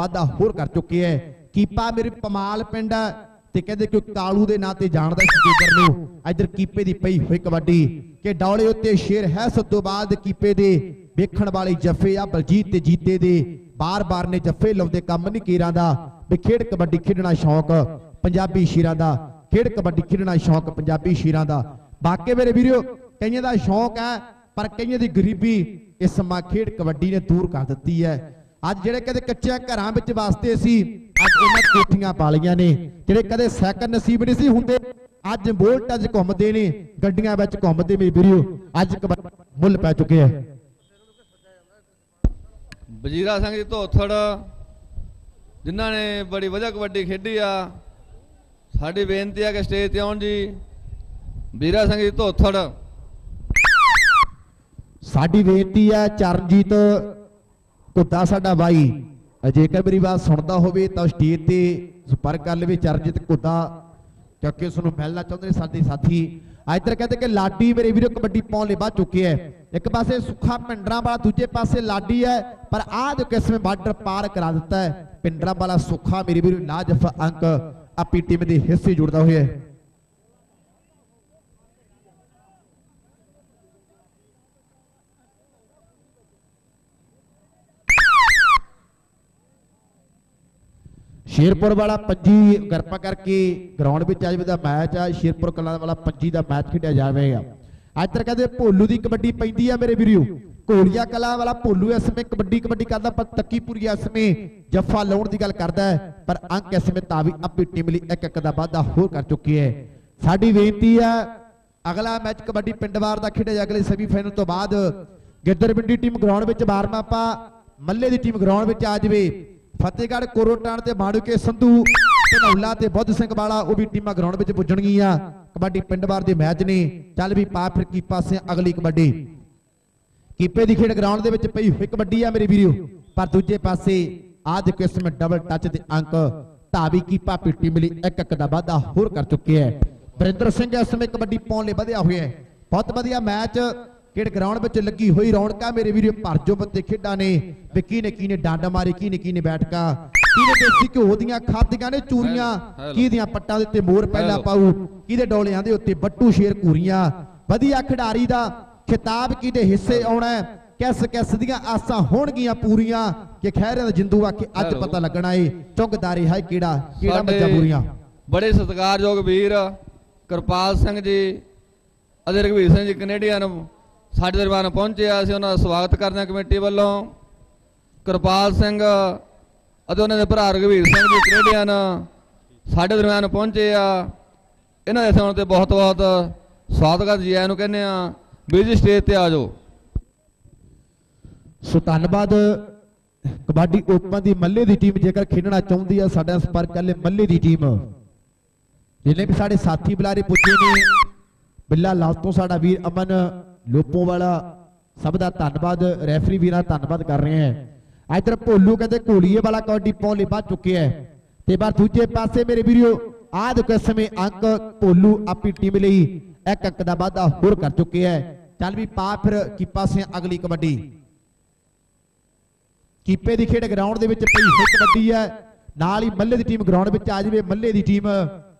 ਵਾਧਾ ਹੋਰ ਕਰ ਚੁੱਕੇ ਹੈ। ਕੀਪਾ ਮੇਰੇ ਪਮਾਲ ਪਿੰਡ ਹੈ ਤੇ ਕਹਿੰਦੇ ਕਿ ਕਾਲੂ ਦੇ ਨਾਂ ਤੇ ਜਾਣਦਾ ਸੀ ਨੂੰ। ਇਧਰ ਕੀਪੇ ਦੀ ਪਈ ਹੋਈ ਕਬੱਡੀ ਕਿ ਡੌਲੇ ਉੱਤੇ ਸ਼ੇਰ ਹੈ ਸਭ ਤੋਂ ਬਾਅਦ ਕੀਪੇ ਦੇ। ਵੇਖਣ ਵਾਲੇ ਜੱਫੇ ਆ ਬਲਜੀਤ ਤੇ ਜੀਤੇ ਦੇ। ਬਾਰ-ਬਾਰ ਨੇ ਜੱਫੇ ਲਾਉਂਦੇ ਕੰਮ ਨਹੀਂ ਕੀਰਾਂ ਦਾ। ਵੀ ਖੇਡ ਕਬੱਡੀ ਖੇਡਣਾ ਸ਼ੌਕ ਪੰਜਾਬੀ ਸ਼ੀਰਾਂ ਦਾ। ਖੇਡ ਕਬੱਡੀ ਖੇਡਣਾ ਸ਼ੌਕ ਪੰਜਾਬੀ ਸ਼ੀਰਾਂ ਦਾ। ਬਾਕੀ ਮੇਰੇ ਵੀਰੋ, ਕਈਆਂ ਦਾ ਸ਼ੌਕ ਹੈ, ਪਰ ਕਈਆਂ ਦੀ ਗਰੀਬੀ ਇਸ ਸਮਾਂ ਖੇਡ ਕਬੱਡੀ ਨੇ ਦੂਰ ਕਰ ਦਿੱਤੀ ਹੈ। ਅੱਜ ਜਿਹੜੇ ਕਦੇ ਕੱਚਿਆਂ ਘਰਾਂ ਵਿੱਚ ਵਸਦੇ ਸੀ ਅੱਜ ਇਹਨਾਂ ਕੋਠੀਆਂ ਪਾ ਲਈਆਂ ਨੇ। ਜਿਹੜੇ ਕਦੇ ਸਾਈਕਲ ਨਸੀਬ ਨਹੀਂ ਸੀ ਹੁੰਦੇ ਅੱਜ ਬੋਲਟਾਂ 'ਚ ਘੁੰਮਦੇ ਨੇ ਗੱਡੀਆਂ ਵਿੱਚ ਘੁੰਮਦੇ ਮੇਰੇ ਵੀਰੋ। ਅੱਜ ਮੁੱਲ ਪੈ ਚੁੱਕੇ ਹੈ ਵਜੀਰਾ ਸਿੰਘ ਜੀ ਧੋਥੜ ਜਿਨ੍ਹਾਂ ਨੇ ਬੜੀ ਵਧੀਆ ਕਬੱਡੀ ਖੇਡੀ ਆ ਸਾਡੀ ਬੇਨਤੀ ਆ ਕਿ ਸਟੇਜ ਤੇ ਆਉਣ ਜੀ। ਵੀਰਾ ਸਿੰਘ ਜੀ ਧੋਥੜ। ਸਾਡੀ ਬੇਨਤੀ ਹੈ ਚਰਨਜੀਤ ਕੁੱਤਾ ਸਾਡਾ ਬਾਈ ਜੇਕਰ ਮੇਰੀ ਬਾਤ ਸੁਣਦਾ ਹੋਵੇ ਤਾਂ ਸਟੇਜ ਤੇ ਸੰਪਰਕ ਕਰ ਲਵੇ ਚਰਨਜੀਤ ਕੁੱਤਾ ਕਿਉਂਕਿ ਉਸ ਨੂੰ ਮਿਲਣਾ ਚਾਹੁੰਦੇ ਨੇ ਸਾਡੇ ਸਾਥੀ। ਇੱਧਰ ਕਹਿੰਦੇ ਕਿ ਲਾਡੀ ਮੇਰੇ ਵੀਰੋ ਕਬੱਡੀ ਪਾਉਣ ਲਈ ਵੱਧ ਚੁੱਕੇ ਹੈ ਇੱਕ ਪਾਸੇ ਸੁੱਖਾ ਪਿੰਡਰਾਂ ਵਾਲਾ, ਦੂਜੇ ਪਾਸੇ ਲਾਡੀ ਹੈ ਪਰ ਆਹ ਜੋ ਕਿਸਮੇ ਬਾਰਡਰ ਪਾਰ ਕਰਾ ਦਿੱਤਾ ਹੈ ਪਿੰਡਰਾਂ ਵਾਲਾ ਸੁੱਖਾ ਮੇਰੇ ਵੀਰੋ ਲਾਜਫ ਅੰਕ ਆਪਣੀ ਟੀਮ ਦੇ ਹਿੱਸੇ ਜੁੜਦਾ ਹੋਇਆ ਹੈ ਸ਼ੇਰਪੁਰ ਵਾਲਾ ਪੰਜੀ ਕਿਰਪਾ ਕਰਕੇ ਗਰਾਊਂਡ ਵਿੱਚ ਅੱਜ ਦਾ ਮੈਚ ਆ, ਸ਼ੇਰਪੁਰ ਕਲਾਂ ਵਾਲਾ ਪੰਜੀ ਦਾ ਮੈਚ ਖੇਡਿਆ ਜਾਵੇਗਾ ਇੱਧਰ ਕਹਿੰਦੇ ਭੋਲੂ ਦੀ ਕਬੱਡੀ ਪੈਂਦੀ ਆ ਮੇਰੇ ਵੀਰੋ। ਘੋੜੀਆ ਕਲਾਂ ਵਾਲਾ ਭੋਲੂ ਇਸ ਸਮੇਂ ਕਬੱਡੀ ਕਬੱਡੀ ਕਰਦਾ, ਪਰ ਤੱਕੀਪੁਰੀ ਇਸ ਸਮੇਂ ਜੱਫਾ ਲਾਉਣ ਦੀ ਗੱਲ ਕਰਦਾ ਪਰ ਅੰਕ ਇਸ ਸਮੇਂ ਤਾਵੀ ਆਪਣੀ ਟੀਮ ਲਈ ਇੱਕ ਇੱਕ ਦਾ ਵਾਧਾ ਹੋਰ ਕਰ ਚੁੱਕੀ ਹੈ। ਸਾਡੀ ਬੇਨਤੀ ਆ, ਅਗਲਾ ਮੈਚ ਕਬੱਡੀ ਪਿੰਡਵਾਰ ਦਾ ਖੇਡਿਆ ਅਗਲੇ ਸੈਮੀਫਾਈਨਲ ਤੋਂ ਬਾਅਦ ਗਿੱਦੜਬਿੰਡੀ ਟੀਮ ਗਰਾਊਂਡ ਵਿੱਚ ਬਾਰਮਾ ਪਾ ਮੱਲੇ ਦੀ ਟੀਮ ਗਰਾਊਂਡ ਵਿੱਚ ਆ ਜਾਵੇ। ਫਤਿਹਗੜ੍ਹ ਕੋਰੋਟਾਣ ਤੇ ਮਾਣੂਕੇ ਸੰਧੂ ਧਨੌਲਾ ਤੇ ਬੁੱਧ ਸਿੰਘ ਵਾਲਾ, ਉਹ ਵੀ ਟੀਮਾਂ ਗਰਾਊਂਡ ਵਿੱਚ ਪੁੱਜਣਗੀਆਂ। ਕਬੱਡੀ ਪਿੰਡਵਾਰ ਦੇ ਮੈਚ ਨੇ। ਚੱਲ ਵੀ ਪਾ ਫਿਰ ਕੀ ਪਾਸੇ ਅਗਲੀ ਕਬੱਡੀ। ਕੀਪੇ ਦੀ ਖੇਡ ਗਰਾਊਂਡ ਦੇ ਵਿੱਚ ਪਈ ਹੋਈ ਕਬੱਡੀ ਆ ਮੇਰੇ ਵੀਰੋ। ਪਰ ਦੂਜੇ ਪਾਸੇ ਆਜ ਕਿਸਮ ਡਬਲ ਟੱਚ ਦੇ ਅੰਕ ਧਾਵੀ ਕੀਪਾ ਪਿੱਟੀ ਮਿਲੀ ਇੱਕ ਇੱਕ ਦਾ ਵਾਧਾ ਹੋਰ ਕਰ ਚੁੱਕੇ ਹੈ। ਵਰਿੰਦਰ ਸਿੰਘ ਇਸ ਸਮੇਂ ਕਬੱਡੀ ਪਾਉਣ ਲਈ ਵਧਿਆ ਹੋਇਆ ਹੈ। ਬਹੁਤ ਵਧੀਆ ਮੈਚ ਖੇਡ ਗਰਾਊਂਡ ਵਿੱਚ ਲੱਗੀ ਹੋਈ ਰੌਣਕਾਂ ਮੇਰੇ ਵੀਰੋ ਭਰ ਜੋ ਬੱਤੇ ਖੇਡਾਂ ਨੇ ਵੀ ਕਿਹਨੇ ਕਿਹਨੇ ਡੰਡ ਮਾਰੀ ਕਿਹਨੇ ਕਿਹਨੇ ਬੈਠਕਾਂ ਕਿਹਨੇ ਦੇਸੀ ਘਿਓ ਦੀਆਂ ਖਾਦੀਆਂ ਨੇ ਚੂਰੀਆਂ। ਕਿਹਦੀਆਂ ਪੱਟਾਂ ਦੇ ਉੱਤੇ ਮੋਰ ਪਹਿਲਾਂ ਹੈਲੋ। ਪਾਉ ਕਿਹਦੇ ਡੋਲਿਆਂ ਦੇ ਉੱਤੇ ਬੱਟੂ ਸ਼ੇਰ ਘੂਰੀਆਂ ਵਧੀਆ ਖਿਡਾਰੀ ਦਾ ਖਿਤਾਬ ਕਿਹਦੇ ਹਿੱਸੇ ਆਉਣਾ? ਕਿਸ ਕਿਸ ਦੀਆਂ ਆਸਾਂ ਹੋਣਗੀਆਂ ਪੂਰੀਆਂ ਕਿ ਖੈਰਿਆਂ ਦਾ ਜਿੰਦੂ ਆ ਕੇ ਅੱਜ। ਪਤਾ ਲੱਗਣਾ ਏ ਚੁੰਗਦਾਰੇ ਹੈ ਕਿਹੜਾ ਕਿਹੜਾ ਮੱਝਾਂ ਪੂਰੀਆਂ ਬੜੇ ਸਤਿਕਾਰਯੋਗ ਵੀਰ ਕਿਰਪਾਲ ਸਿੰਘ ਜੀ ਅਤੇ ਰਘਵੀਰ ਸਿੰਘ ਜੀ ਕੈਨੇਡੀਅਨ ਸਾਡੇ ਦਰਬਾਰ ਪਹੁੰਚੇ ਆ, ਅਸੀਂ ਉਹਨਾਂ ਦਾ ਸਵਾਗਤ ਕਰਦੇ ਹਾਂ ਕਮੇਟੀ ਵੱਲੋਂ। ਕਿਰਪਾਲ ਸਿੰਘ ਅਤੇ ਉਹਨਾਂ ਦੇ ਭਰਾ ਰਘਵੀਰ ਸਿੰਘ ਜੀ ਕੈਨੇਡੀਅਨ ਸਾਡੇ ਦਰਮਿਆਨ ਪਹੁੰਚੇ ਆ। ਇਹਨਾਂ ਦੇ ਸੁਣ ਤੇ ਬਹੁਤ ਬਹੁਤ ਸਵਾਗਤ ਜੀ ਆਇਆਂ ਨੂੰ ਕਹਿੰਦੇ ਆ ਵੀਰ ਸਟੇਜ ਤੇ ਆ ਜਾਓ। ਸੋ ਧੰਨਵਾਦ। ਕਬੱਡੀ ਓਪਨ ਦੀ ਮੱਲੇ ਦੀ ਟੀਮ ਜੇਕਰ ਖੇਡਣਾ ਚਾਹੁੰਦੀ ਆ, ਸਾਡਾ ਸੰਪਰਕ ਕਰ ਲੈ ਮੱਲੇ ਦੀ ਟੀਮ। ਜਿਹਨੇ ਵੀ ਸਾਡੇ ਸਾਥੀ ਬੁਲਾਰੇ ਪੁੱਛੇ ਨੇ, ਬਿੱਲਾ ਲਾਲ ਤੋਂ ਸਾਡਾ ਵੀਰ ਅਮਨ ਲੋਪੋ ਵਾਲਾ, ਸਭ ਦਾ ਧੰਨਵਾਦ, ਰੈਫਰੀ ਵੀਰਾਂ ਧੰਨਵਾਦ ਕਰ ਰਹੇ ਹਾਂ। ਇਧਰ ਭੋਲੂ ਕਹਿੰਦੇ ਘੋਲੀਏ ਵਾਲਾ ਕਬੱਡੀ ਪਾਉਣ ਲਈ ਵੱਧ ਚੁੱਕਿਆ ਹੈ। ਤੇ ਪਰ ਦੂਜੇ ਪਾਸੇ ਮੇਰੇ ਵੀਰੋ ਆਦ ਕਿਸਮੇ ਅੰਕ, ਭੋਲੂ ਆਪਣੀ ਟੀਮ ਲਈ ਇੱਕ ਇੱਕ ਦਾ ਵਾਧਾ ਹੋਰ ਕਰ ਚੁੱਕੇ ਹੈ। ਚੱਲ ਵੀ ਪਾ ਫਿਰ ਕੀ ਪਾਸੇ ਅਗਲੀ ਕਬੱਡੀ। ਕੀਪੇ ਦੀ ਖੇਡ ਗਰਾਊਂਡ ਦੇ ਵਿੱਚ ਪਈ ਹੋਈ ਕਬੱਡੀ ਹੈ। ਨਾਲ ਹੀ ਮੱਲੇ ਦੀ ਟੀਮ ਗਰਾਊਂਡ ਵਿੱਚ ਆ ਜਾਵੇ, ਮੱਲੇ ਦੀ ਟੀਮ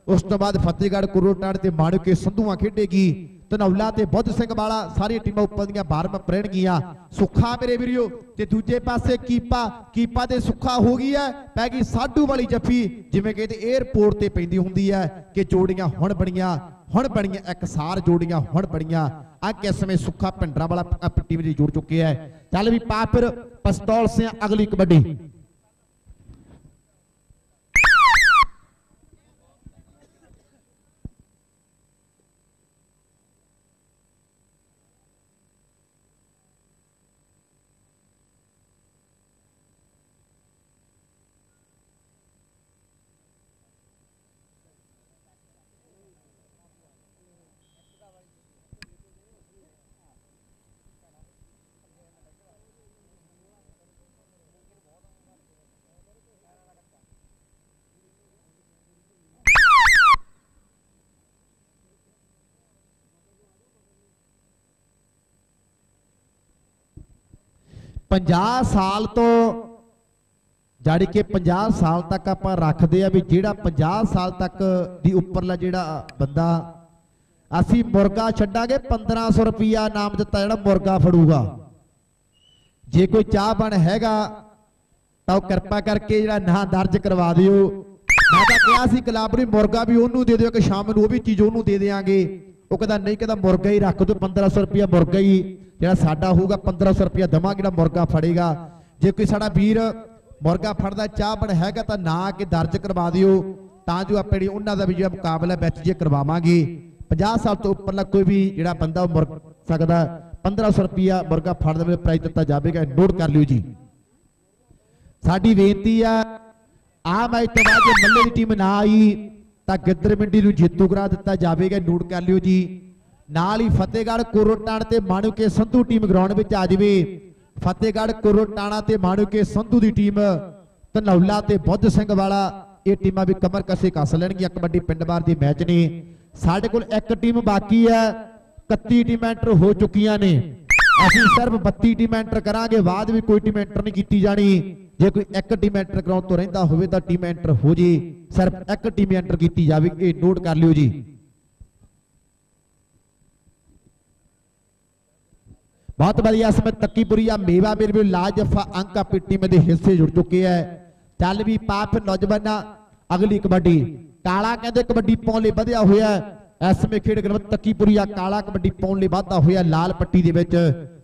ਉਸ ਤੋਂ ਬਾਅਦ ਫਤਿਹਗੜ੍ਹ ਕੁਰੋਟਾੜ ਤੇ ਮਾਣੂਕੇ ਸੰਧੂਆਂ ਖੇਡੇਗੀ। ਧਨੌਲਾ ਤੇ ਬੁੱਧ ਸਿੰਘ ਵਾਲਾ ਸਾਰੀਆਂ ਟੀਮਾਂ ਉੱਪਰ ਦੀਆਂ ਬਾਰਮ ਪ੍ਰਣਗੀਆਂ ਸੁੱਖਾ ਮੇਰੇ ਵੀਰਿਓ ਤੇ ਦੂਜੇ ਪਾਸੇ ਕੀਪਾ ਕੀਪਾ ਤੇ ਸੁੱਖਾ ਹੋ ਗਈ ਹੈ, ਪੈ ਗਈ ਸਾਡੂ ਵਾਲੀ ਜੱਫੀ, ਜਿਵੇਂ ਕਹਿੰਦੇ 에ਅਰਪੋਰਟ ਤੇ ਪੈਂਦੀ ਹੁੰਦੀ ਹੈ ਕਿ ਜੋੜੀਆਂ ਹੁਣ ਬਣੀਆਂ ਹੁਣ ਬਣੀਆਂ ਇਕਸਾਰ ਜੋੜੀਆਂ ਹੁਣ ਬਣੀਆਂ। ਆ ਕਿਸ ਸਮੇਂ ਸੁੱਖਾ ਪਿੰਡਰਾ ਵਾਲਾ ਟੀਮ ਦੀ ਜੁੜ ਚੁੱਕੇ ਹੈ। ਚੱਲ ਵੀ ਪਾ ਫਿਰ, ਪਸਤੌਲ ਸੇ ਅਗਲੀ ਕਬੱਡੀ। ਪੰਜਾਹ ਸਾਲ ਤੋਂ ਜਾੜੀ ਕਿ 50 ਸਾਲ ਤੱਕ ਆਪਾਂ ਰੱਖਦੇ ਆ ਵੀ ਜਿਹੜਾ 50 ਸਾਲ ਤੱਕ ਦੀ ਉੱਪਰਲਾ ਜਿਹੜਾ ਬੰਦਾ, ਅਸੀਂ ਮੁਰਗਾ ਛੱਡਾਂਗੇ 1500 ਰੁਪਿਆ ਨਾਮ ਦਿੱਤਾ ਜਿਹੜਾ ਮੁਰਗਾ ਫੜੂਗਾ। ਜੇ ਕੋਈ ਚਾਹ ਬਣ ਹੈਗਾ, ਤਾਂ ਉਹ ਕਿਰਪਾ ਕਰਕੇ ਜਿਹੜਾ ਨਾਂ ਦਰਜ ਕਰਵਾ ਦਿਓ। ਮੈਂ ਤਾਂ ਕਿਹਾ ਸੀ ਕਲਾਬਰੀ ਮੁਰਗਾ ਵੀ ਉਹਨੂੰ ਦੇ ਦਿਓ, ਕਿ ਸ਼ਾਮ ਨੂੰ ਉਹ ਵੀ ਚੀਜ਼ ਉਹਨੂੰ ਦੇ ਦੇਾਂਗੇ ਉਹ ਕਹਿੰਦਾ, ਨਹੀਂ, ਕਹਿੰਦਾ ਮੁਰਗਾ ਹੀ ਰੱਖ ਦਿਓ 1500 ਰੁਪਿਆ ਮੁਰਗਾ ਹੀ ਜਿਹੜਾ ਸਾਡਾ ਹੋਊਗਾ 1500 ਰੁਪਿਆ ਦਵਾਂਗੇ, ਜਿਹੜਾ ਮੁਰਗਾ ਫੜੇਗਾ। ਜੇ ਕੋਈ ਸਾਡਾ ਵੀਰ ਮੁਰਗਾ ਫੜਦਾ, ਚਾਹ ਬਣ ਹੈਗਾ ਤਾਂ ਨਾਂ ਕੇ ਦਰਜ ਕਰਵਾ ਦਿਓ। ਤਾਂ ਜੋ ਆਪਣੀ ਉਹਨਾਂ ਦਾ ਵੀ ਜਿਹੜਾ ਮੁਕਾਬਲਾ ਵਿੱਚ ਜੇ ਕਰਵਾਵਾਂਗੇ। 50 ਸਾਲ ਤੋਂ ਉੱਪਰਲਾ ਕੋਈ ਵੀ ਜਿਹੜਾ ਬੰਦਾ ਉਹ ਮੁਰ ਸਕਦਾ 1500 ਰੁਪਿਆ ਮੁਰਗਾ ਫੜ ਦੇ ਪ੍ਰਾਈਜ਼ ਦਿੱਤਾ ਜਾਵੇਗਾ, ਨੋਟ ਕਰ ਲਿਓ ਜੀ। ਸਾਡੀ ਬੇਨਤੀ ਆ ਆ ਮੈਚ ਤੋਂ ਬਾਅਦ ਜੇ ਮੱਲੇ ਦੀ ਟੀਮ ਨਾ ਆਈ, ਤਾਂ ਗਿੱਦਰ ਮੰਡੀ ਨੂੰ ਜੇਤੂ ਕਰਾ ਦਿੱਤਾ ਜਾਵੇਗਾ, ਨੋਟ ਕਰ ਲਿਓ ਜੀ। ਨਾਲ ਹੀ ਫਤਿਹਗੜ੍ਹ ਕੋਰੋਟਾਣ ਤੇ ਮਾਣੂਕੇ ਸੰਧੂ ਟੀਮ ਗਰਾਊਂਡ ਵਿੱਚ ਆ ਜਾਵੇ। ਫਤਿਹਗੜ੍ਹ ਕੋਰੋਟਾਣਾ ਤੇ ਮਾਣੂਕੇ ਸੰਧੂ ਦੀ ਟੀਮ ਧਨੌਲਾ ਤੇ ਬੁੱਧ ਸਿੰਘ ਵਾਲਾ, ਇਹ ਟੀਮਾਂ ਵੀ ਕਮਰ ਕਸੇ ਕੱਸ ਲੈਣਗੀਆਂ। ਕਬੱਡੀ ਪਿੰਡ ਬਾਰ ਦੀ ਮੈਚ ਨੇ। ਸਾਡੇ ਕੋਲ ਇੱਕ ਟੀਮ ਬਾਕੀ ਹੈ। 31 ਟੀਮਾਂ ਐਂਟਰ ਹੋ ਚੁੱਕੀਆਂ ਨੇ। ਅਸੀਂ ਸਿਰਫ 32 ਟੀਮ ਐਂਟਰ ਕਰਾਂਗੇ। ਬਾਅਦ ਵੀ ਕੋਈ ਟੀਮ ਐਂਟਰ ਨਹੀਂ ਕੀਤੀ ਜਾਣੀ। ਜੇ ਕੋਈ ਇੱਕ ਟੀਮ ਐਂਟਰ ਕਰਾਉਣ ਤੋਂ ਰਹਿੰਦਾ ਹੋਵੇ ਤਾਂ ਟੀਮ ਐਂਟਰ ਹੋ ਜੀ। ਸਿਰਫ ਇੱਕ ਟੀਮ ਐਂਟਰ ਕੀਤੀ ਜਾਵੇ। ਇਹ ਨੋਟ ਕਰ ਲਿਓ ਜੀ। ਬਹੁਤ ਵਧੀਆ ਸਮੇਂ ਤੱਕੀਪੁਰੀ ਆ, ਮੇਵਾ ਮੇਰੇ ਵੀ ਲਾਜਫਾ ਅੰਕ ਆਪਣੀ ਟੀਮ ਦੇ ਹਿੱਸੇ ਜੁੜ ਚੁੱਕੇ ਹੈ ਚੱਲ ਵੀ ਪਾਪ ਨੌਜਵਾਨਾਂ, ਅਗਲੀ ਕਬੱਡੀ। ਕਾਲਾ ਕਹਿੰਦੇ ਕਬੱਡੀ ਪਾਉਣ ਲਈ ਵਧਿਆ ਹੋਇਆ ਹੈ। ਇਸ ਸਮੇਂ ਖੇਡ ਗਰਮ ਤੱਕੀਪੁਰੀ ਆ, ਕਾਲਾ ਕਬੱਡੀ ਪਾਉਣ ਲਈ ਵਾਧਾ ਹੋਇਆ ਲਾਲ ਪੱਟੀ ਦੇ ਵਿੱਚ।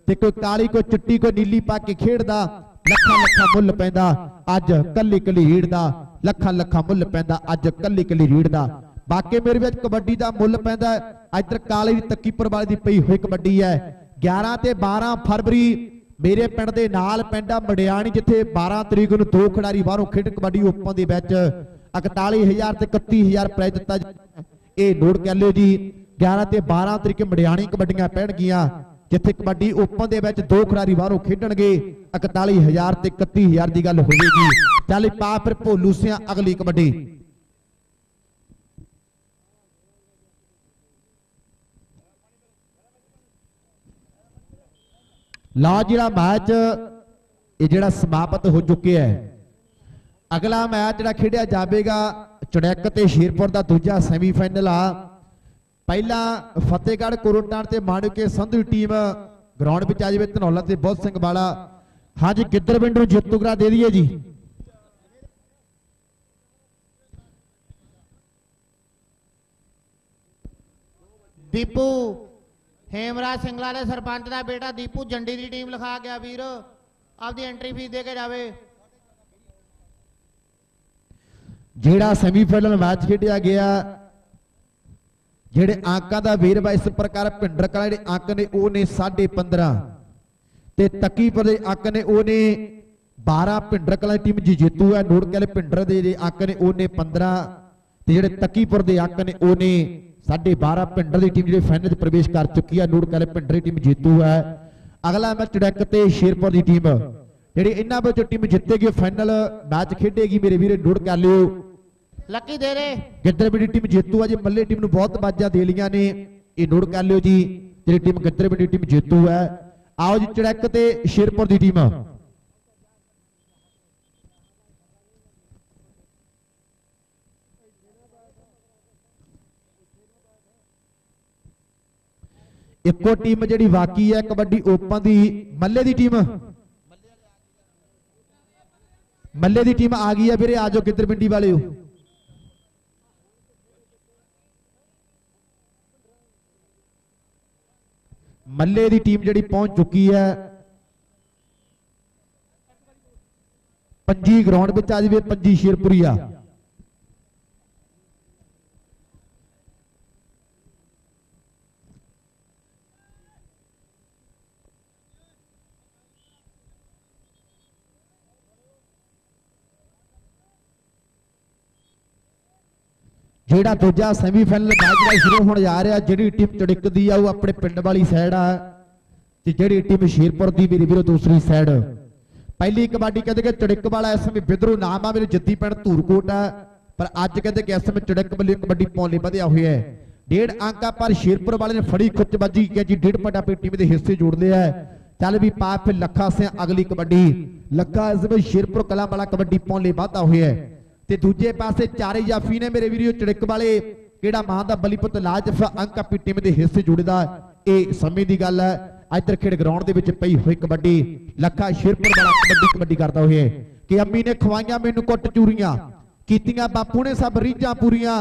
ਤੇ ਕੋਈ ਕਾਲੀ, ਕੋਈ ਚਿੱਟੀ, ਕੋਈ ਨੀਲੀ ਪਾ ਕੇ ਖੇਡਦਾ, ਲੱਖਾਂ ਲੱਖਾਂ ਮੁੱਲ ਪੈਂਦਾ। ਅੱਜ ਕੱਲੀ ਕੱਲੀ ਰੀੜ ਦਾ ਲੱਖਾਂ ਲੱਖਾਂ ਮੁੱਲ ਪੈਂਦਾ, ਅੱਜ ਕੱਲੀ ਕੱਲੀ ਰੀੜ ਦਾ ਬਾਕੀ ਮੇਰੇ ਵਿੱਚ ਕਬੱਡੀ ਦਾ ਮੁੱਲ ਪੈਂਦਾ ਇੱਧਰ ਕਾਲੇ ਦੀ ਤੱਕੀਪੁਰ ਵਾਲੇ ਦੀ ਪਈ ਹੋਈ ਕਬੱਡੀ ਹੈ 11 ਤੇ 12 ਫਰਵਰੀ ਮੇਰੇ ਪਿੰਡ ਦੇ ਨਾਲ ਪਿੰਡ ਆ ਮੜਿਆਣੀ, ਜਿੱਥੇ 12 ਤਰੀਕ ਨੂੰ ਦੋ ਖਿਡਾਰੀ ਬਾਹਰੋਂ ਖੇਡ ਕਬੱਡੀ ਓਪਨ ਦੇ ਵਿੱਚ 41000 ਤੇ 31000 ਪ੍ਰਾਈਜ਼ ਦਿੱਤਾ ਇਹ ਨੋਟ ਕਰ ਲਿਓ ਜੀ 11 ਤੇ 12 ਤਰੀਕ ਮੜਿਆਣੀ ਕਬੱਡੀਆਂ ਪੈਣਗੀਆਂ, ਜਿੱਥੇ ਕਬੱਡੀ ਓਪਨ ਦੇ ਵਿੱਚ ਦੋ ਖਿਡਾਰੀ ਬਾਹਰੋਂ ਖੇਡਣਗੇ 41000 ਤੇ 31000 ਦੀ ਗੱਲ ਹੋਵੇਗੀ। ਚੱਲ ਪਾ ਫਿਰ ਭੋਲੂ ਸਿਆਂ ਅਗਲੀ ਕਬੱਡੀ। ਲਾ ਜਿਹੜਾ ਮੈਚ ਇਹ ਜਿਹੜਾ ਸਮਾਪਤ ਹੋ ਚੁੱਕਿਆ ਹੈ। ਅਗਲਾ ਮੈਚ ਜਿਹੜਾ ਖੇਡਿਆ ਜਾਵੇਗਾ ਚੜੈਕ ਤੇ ਸ਼ੇਰਪੁਰ ਦਾ ਦੂਜਾ ਸੈਮੀਫਾਈਨਲ ਆ। ਪਹਿਲਾ ਫਤਿਹਗੜ੍ਹ ਕੋਰੋਟਾਣ ਤੇ ਮਾਣੂਕੇ ਸੰਧੂ ਟੀਮ ਗਰਾਊਂਡ ਵਿੱਚ ਆ ਜਾਵੇ, ਧਨੌਲਾ ਤੇ ਬੁੱਧ ਸਿੰਘ ਵਾਲਾ। ਹਾਂਜੀ ਕਿੱਧਰ ਪਿੰਡ ਨੂੰ ਜੇਤੂ ਕਰਾ ਦੇ ਦਈਏ ਜੀ। ਦੀਪੂ ਹੇਮਰਾਜ ਸਿੰਘਲਾ ਦੇ ਸਰਪੰਚ ਦਾ ਬੇਟਾ ਦੀਪੂ ਜੰਡੀ ਦੀ ਟੀਮ ਲਿਖਾ ਗਿਆ ਵੀਰ। ਆਪਦੀ ਐਂਟਰੀ ਫੀਸ ਦੇ ਕੇ ਜਾਵੇ। ਜਿਹੜਾ ਸੈਮੀਫਾਈਨਲ ਮੈਚ ਖੇਡਿਆ ਗਿਆ, ਜਿਹੜੇ ਅੰਕਾਂ ਦਾ ਵੇਰਵਾ ਇਸ ਪ੍ਰਕਾਰ ਭਿੰਡਰ ਕਲਾ ਜਿਹੜੇ ਅੰਕ ਨੇ, ਉਹ ਨੇ 15.5 ਤੇ ਤੱਕੀਪੁਰ ਦੇ ਅੰਕ ਨੇ, ਉਹ ਨੇ 12 ਭਿੰਡਰ ਕਲਾ ਟੀਮ ਜੀ ਜੇਤੂ ਹੈ। ਨੋਟ ਕੇ ਭਿੰਡਰ ਦੇ ਜਿਹੜੇ ਅੰਕ ਨੇ, ਉਹ ਨੇ 15 ਤੇ ਜਿਹੜੇ ਤੱਕੀਪੁਰ ਦੇ ਅੰਕ ਨੇ, ਉਹ ਨੇ 12.5 ਭਿੰਡਰ ਦੀ ਟੀਮ ਜਿਹੜੇ ਫਾਈਨਲ 'ਚ ਪ੍ਰਵੇਸ਼ ਕਰ ਚੁੱਕੀ ਹੈ ਨੋਟ ਕੇ ਭਿੰਡਰ ਦੀ ਟੀਮ ਜੇਤੂ ਹੈ। ਅਗਲਾ ਮੈਚ ਚੜਕ ਤੇ ਸ਼ੇਰਪੁਰ ਦੀ ਟੀਮ ਜਿਹੜੀ ਇਹਨਾਂ ਵਿੱਚੋਂ ਟੀਮ ਜਿੱਤੇਗੀ ਫਾਈਨਲ ਮੈਚ ਖੇਡੇਗੀ ਮੇਰੇ ਵੀਰੇ ਨੋਟ ਕਰ ਲਿਓ ਲੱਕੀ ਦੇ। ਦੇ ਗਿੱਦੜਬੜੀ ਟੀਮ ਜੇਤੂ ਆ ਜੀ ਮੱਲੇ ਟੀਮ ਨੂੰ ਬਹੁਤ ਬਾਜਾਂ ਦੇ ਲੀਆਂ ਨੇ ਇਹ ਨੋਟ ਕਰ ਲਿਓ ਜੀ ਜਿਹੜੀ ਟੀਮ ਗਿੱਦੜਬੜੀ ਟੀਮ ਜੇਤੂ ਹੈ। ਆਓ ਜੀ ਚੜਕ ਤੇ ਸ਼ੇਰਪੁਰ ਦੀ ਟੀਮ ਇੱਕੋ ਟੀਮ ਜਿਹੜੀ ਬਾਕੀ ਹੈ, ਕਬੱਡੀ ਓਪਨ ਦੀ, ਮੱਲੇ ਦੀ ਟੀਮ। ਮੱਲੇ ਦੀ ਟੀਮ ਆ ਗਈ ਹੈ ਵੀਰੇ ਆਜੋ ਗਿੱਦੜਬਿੰਡੀ ਵਾਲਿਓ। ਮੱਲੇ ਦੀ ਟੀਮ ਜਿਹੜੀ ਪਹੁੰਚ ਚੁੱਕੀ ਹੈ, ਪੰਜੀ ਗਰਾਊਂਡ ਵਿੱਚ ਆ ਜਵੇ, ਪੰਜੀ ਸ਼ੇਰਪੁਰੀਆ। ਜਿਹੜਾ ਦੂਜਾ ਸੈਮੀਫਾਈਨਲ ਮੈਚ ਜਿਹੜਾ ਸ਼ੁਰੂ ਹੋਣ ਜਾ ਰਿਹਾ, ਜਿਹੜੀ ਟੀਮ ਚੜਿਕਦੀ ਆ, ਉਹ ਆਪਣੇ ਪਿੰਡ ਵਾਲੀ ਸਾਈਡ ਆ ਤੇ ਜਿਹੜੀ ਟੀਮ ਸ਼ੇਰਪੁਰ ਦੀ ਮੇਰੇ ਵੀਰੋ, ਦੂਸਰੀ ਸਾਈਡ ਪਹਿਲੀ ਕਬੱਡੀ ਕਹਿੰਦੇ ਕਿ ਚੜਿਕ ਵਾਲਾ ਇਸ ਸਮੇਂ ਬਿਦਰੂ ਨਾਮ ਆ, ਮੇਰੇ ਜੱਦੀ ਪਿੰਡ ਧੂਰਕੋਟ ਆ, ਪਰ ਅੱਜ ਕਹਿੰਦੇ ਕਿ ਇਸ ਸਮੇਂ ਚੜਿਕ ਵੱਲੋਂ ਕਬੱਡੀ ਪਾਉਣ ਲਈ ਵਧਿਆ ਹੋਇਆ ਹੈ। ਡੇਢ ਅੰਕਾ ਪਰ ਸ਼ੇਰਪੁਰ ਵਾਲੇ ਨੇ ਫੜੀ ਖੁੱਚ ਕਿ ਜੀ ਡੇਢ ਪੁਆਇੰਟ ਆਪਣੀ ਟੀਮ ਦੇ ਹਿੱਸੇ ਜੋੜਦੇ ਲਿਆ ਹੈ ਚੱਲ ਵੀ ਪਾ ਫਿਰ ਲੱਖਾ ਸਿਆ ਅਗਲੀ ਕਬੱਡੀ। ਲੱਖਾ ਇਸ ਵਿੱਚ ਸ਼ੇਰਪੁਰ ਕਲਾਂ ਵਾਲਾ ਕਬੱਡੀ ਪਾਉਣ ਲਈ ਵਾਧਾ ਹੋਇਆ ਹੈ। ਤੇ ਦੂਜੇ ਪਾਸੇ ਚਾਰੇ ਜਾਫੀ ਨੇ ਮੇਰੇ ਵੀਰੋ ਚੜਕ ਵਾਲੇ, ਕਿਹੜਾ ਮਾਂ ਦਾ ਬਲੀਪੁੱਤ ਲਾਜਫ ਅੰਕ ਆਪਣੀ ਟੀਮ ਦੇ ਹਿੱਸੇ ਜੁੜਦਾ ਇਹ ਸਮੇਂ ਦੀ ਗੱਲ ਹੈ। ਇੱਧਰ ਖੇਡ ਗਰਾਊਂਡ ਦੇ ਵਿੱਚ ਪਈ ਹੋਈ ਕਬੱਡੀ, ਲੱਖਾ ਸ਼ੇਰਪੁਰ ਵਾਲਾ ਕਬੱਡੀ ਕਬੱਡੀ ਕਰਦਾ ਹੋਇਆ ਕਿ ਅੰਮੀ ਨੇ ਖਵਾਈਆਂ ਮੈਨੂੰ ਕੁੱਟ ਚੂਰੀਆਂ, ਕੀਤੀਆਂ ਬਾਪੂ ਨੇ ਸਭ ਰੀਝਾਂ ਪੂਰੀਆਂ।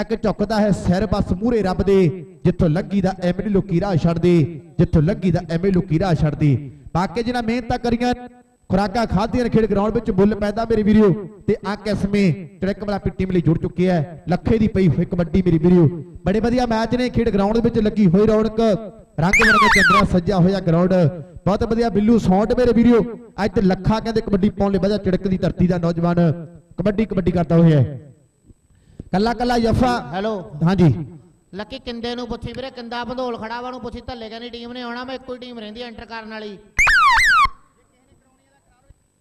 ਇੱਕ ਝੁਕਦਾ ਹੈ ਸਿਰ ਬਸ ਮੂਰੇ ਰੱਬ ਦੇ, ਜਿੱਥੋਂ ਲੱਗੀ ਦਾ ਐਵੇਂ ਨੀ ਲੋਕੀ ਰਾਹ ਛੱਡਦੇ, ਜਿੱਥੋਂ ਲੱਗੀ ਦਾ ਐਵੇਂ ਲੋਕੀ ਰਾਹ ਛੱਡਦੇ। ਬਾਕੀ ਜਿਹਨਾਂ ਮਿਹਨਤਾਂ ਕਰੀਆਂ ਖੁਰਾਕਾਂ ਖਾਧੀਆਂ ਨੇ ਖੇਡ ਗਰਾਊਂਡ ਵਿੱਚ ਮੁੱਲ ਪੈਦਾ ਮੇਰੇ ਵੀਰੋ। ਤੇ ਆ ਕਿਸਮੇ ਟਰੈਕ ਵਾਲਾ ਟੀਮ ਲਈ ਜੁੜ ਚੁੱਕਿਆ ਹੈ। ਲੱਖੇ ਦੀ ਪਈ ਹੋਈ ਕਬੱਡੀ ਮੇਰੀ ਵੀਰੋ। ਬੜੇ ਵਧੀਆ ਮੈਚ ਨੇ ਖੇਡ ਗਰਾਊਂਡ ਦੇ ਵਿੱਚ ਲੱਗੀ ਹੋਈ ਰੌਣਕ। ਰੰਗ ਵਰਗੇ ਚੰਦਰਾ ਸੱਜਿਆ ਹੋਇਆ ਗਰਾਊਂਡ। ਬਹੁਤ ਵਧੀਆ ਬਿੱਲੂ ਸੌਂਟ ਮੇਰੇ ਵੀਰੋ। ਅੱਜ ਤੇ ਲੱਖਾ ਕਹਿੰਦੇ ਕਬੱਡੀ ਪਾਉਣ ਲਈ ਵਜਾ ਚੜਕ ਦੀ ਧਰਤੀ ਦਾ ਨੌਜਵਾਨ। ਕਬੱਡੀ ਕਬੱਡੀ ਕਰਦਾ ਹੋਇਆ ਕੱਲਾ ਕੱਲਾ ਯਫਾ। ਹੈਲੋ। ਹਾਂਜੀ। ਲੱਕੀ ਕਿੰਦੇ ਨੂੰ ਪੁੱਛੀ ਵੀਰੇ ਕਿੰਦਾ ਬੰਦੋਲ ਖੜਾ ਵਾ ਨੂੰ ਪੁੱਛੀ ਧੱਲੇ ਕਹਿੰਦੀ ਟੀਮ ਨੇ ਆਉਣਾ ਮੈਂ ਇੱਕੋ ਹੀ ਟੀਮ ਰਹਿੰਦੀ ਐਂਟਰ ਕਰਨ ਵਾਲੀ।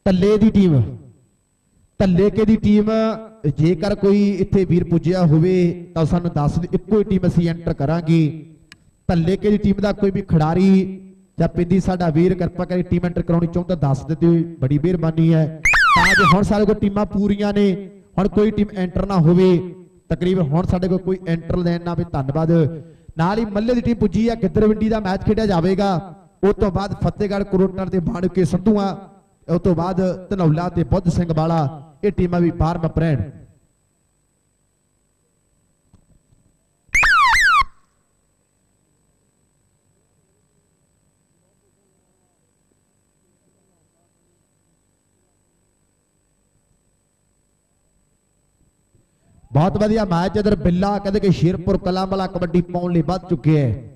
ਤੱਲੇ ਦੀ ਟੀਮ। ਤੱਲੇ ਕੇ ਦੀ ਟੀਮ? ਜੇਕਰ ਕੋਈ ਇੱਥੇ ਵੀਰ ਪੁੱਜਿਆ ਹੋਵੇ, ਤਾਂ ਸਾਨੂੰ ਦੱਸ ਦਿਓ ਇੱਕੋ ਹੀ ਟੀਮ ਅਸੀਂ ਐਂਟਰ ਕਰਾਂਗੇ। ਧੱਲੇ ਕੇ ਦੀ ਟੀਮ ਦਾ ਕੋਈ ਵੀ ਖਿਡਾਰੀ ਜਾਂ ਪਿੰਦੀ ਸਾਡਾ ਵੀਰ ਕਿਰਪਾ ਕਰਕੇ ਟੀਮ ਐਂਟਰ ਕਰਾਉਣੀ ਚਾਹੁੰਦਾ, ਦੱਸ ਦਿਓ, ਬੜੀ ਮਿਹਰਬਾਨੀ ਹੈ। ਤਾਂ ਜੋ ਹੁਣ ਸਾਡੇ ਕੋਲ ਟੀਮਾਂ ਪੂਰੀਆਂ ਨੇ, ਹੁਣ ਕੋਈ ਟੀਮ ਐਂਟਰ ਨਾ ਹੋਵੇ, ਤਕਰੀਬਨ ਹੁਣ ਸਾਡੇ ਕੋਲ ਕੋਈ ਐਂਟਰ ਲੈਣ ਨਾ ਵੀ ਧੰਨਵਾਦ। ਨਾਲ ਹੀ ਮੱਲੇ ਦੀ ਟੀਮ ਪੁੱਜੀ ਆ ਗਿੱਦਰਵਿੰਡੀ ਦਾ ਮੈਚ ਖੇਡਿਆ ਜਾਵੇਗਾ। ਉਸ ਤੋਂ ਬਾਅਦ ਫਤਿਹਗੜ੍ਹ ਕੁਰੋਟਰ ਦੇ ਬਾਣਕੇ ਸੰਧੂਆਂ ਉਸ ਤੋਂ ਬਾਅਦ ਧਨੌਲਾ ਤੇ ਬੁੱਧ ਸਿੰਘ ਵਾਲਾ ਇਹ ਟੀਮਾਂ ਵੀ ਬਾਹਰ ਮਪਰੈਣ ਬਹੁਤ ਵਧੀਆ ਮੈਚ ਇਧਰ ਬਿੱਲਾ ਕਹਿੰਦੇ ਕਿ ਸ਼ੇਰਪੁਰ ਕਲਾਂ ਵਾਲਾ ਕਬੱਡੀ ਪਾਉਣ ਲਈ ਵੱਧ ਚੁੱਕਿਆ ਹੈ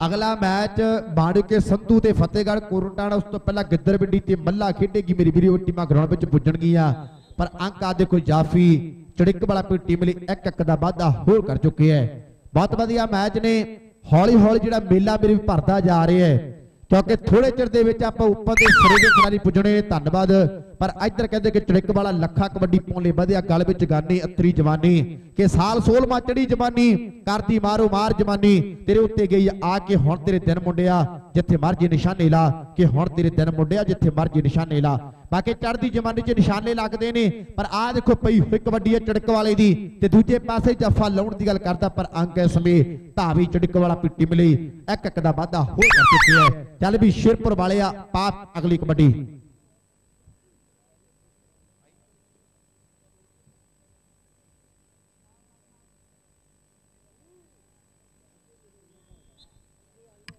ਅਗਲਾ ਮੈਚ ਬਾੜਕੇ ਸੰਧੂ ਤੇ ਫਤਿਹਗੜ੍ਹ ਕੋਰਟਾਣਾ ਉਸ ਤੋਂ ਪਹਿਲਾਂ ਗਿੱਦਰਵਿੰਡੀ ਤੇ ਮੱਲਾ ਖੇਡੇਗੀ ਮੇਰੀ ਵੀਡੀਓ ਟੀਮਾਂ ਗਰਾਊਂਡ ਵਿੱਚ ਪੁੱਜਣਗੀਆਂ। ਪਰ ਅੰਕ ਆ ਦੇਖੋ ਜਾਫੀ ਚੜਿੱਕ ਵਾਲਾ ਕੋਈ ਟੀਮ ਲਈ ਇੱਕ ਇੱਕ ਦਾ ਵਾਧਾ ਹੋਰ ਕਰ ਚੁੱਕਿਆ ਹੈ ਬਹੁਤ ਵਧੀਆ ਮੈਚ ਨੇ। ਹੌਲੀ ਹੌਲੀ ਜਿਹੜਾ ਮੇਲਾ ਮੇਰੇ ਭਰਦਾ ਜਾ ਰਿਹਾ ਹੈ ਕਿਉਂਕਿ ਥੋੜੇ ਚਿਰ ਦੇ ਵਿੱਚ ਆਪਾਂ ਉੱਪਰ ਦੇ ਸਿਰੇ ਦੇ ਖਿਡਾਰੀ ਪੁੱਜਣੇ, ਧੰਨਵਾਦ। ਪਰ ਇੱਧਰ ਕਹਿੰਦੇ ਕਿ ਚੜਿੱਕ ਵਾਲਾ ਲੱਖਾ ਕਬੱਡੀ ਪਾਉਣ ਲਈ ਵਧਿਆ, ਗਲ ਵਿੱਚ ਗਾਨੀ ਅਤਰੀ ਜਵਾਨੀ, ਕਿ ਸਾਲ 16ਵਾਂ ਚੜੀ ਜਵਾਨੀ ਕਰਦੀ ਮਾਰੋ ਮਾਰ ਜਵਾਨੀ, ਤੇਰੇ ਉੱਤੇ ਗਈ ਆ ਕੇ ਹੁਣ ਤੇਰੇ ਦਿਨ ਮੁੰਡਿਆ, ਜਿੱਥੇ ਮਰਜ਼ੀ ਨਿਸ਼ਾਨੇ ਲਾ, ਕਿ ਹੁਣ ਤੇਰੇ ਦਿਨ ਮੁੰਡਿਆ, ਜਿੱਥੇ ਮਰਜ਼ੀ ਨਿਸ਼ਾਨੇ ਲਾ। ਬਾਕੀ ਚੜਦੀ ਜਵਾਨੀ 'ਚ ਨਿਸ਼ਾਨੇ ਲੱਗਦੇ ਨੇ, ਪਰ ਆਹ ਦੇਖੋ ਪਈ ਹੋਈ ਕਬੱਡੀ ਹੈ ਚੜਕ ਵਾਲੇ ਦੀ, ਤੇ ਦੂਜੇ ਪਾਸੇ ਜੱਫਾ ਲਾਉਣ ਦੀ ਗੱਲ ਕਰਦਾ, ਪਰ ਅੰਕ ਇਸ ਸਮੇਂ ਧਾਵੀ ਚੜਕ ਵਾਲਾ ਪਿੱਟੀ ਮਿਲੀ ਇੱਕ ਇੱਕ ਦਾ ਵਾਧਾ ਹੋ ਕਰ ਚੁੱਕਿਆ ਚੱਲ ਵੀ ਸ਼ੇਰਪੁਰ ਵਾਲਿਆ, ਪਾਪ ਅਗਲੀ ਕਬੱਡੀ।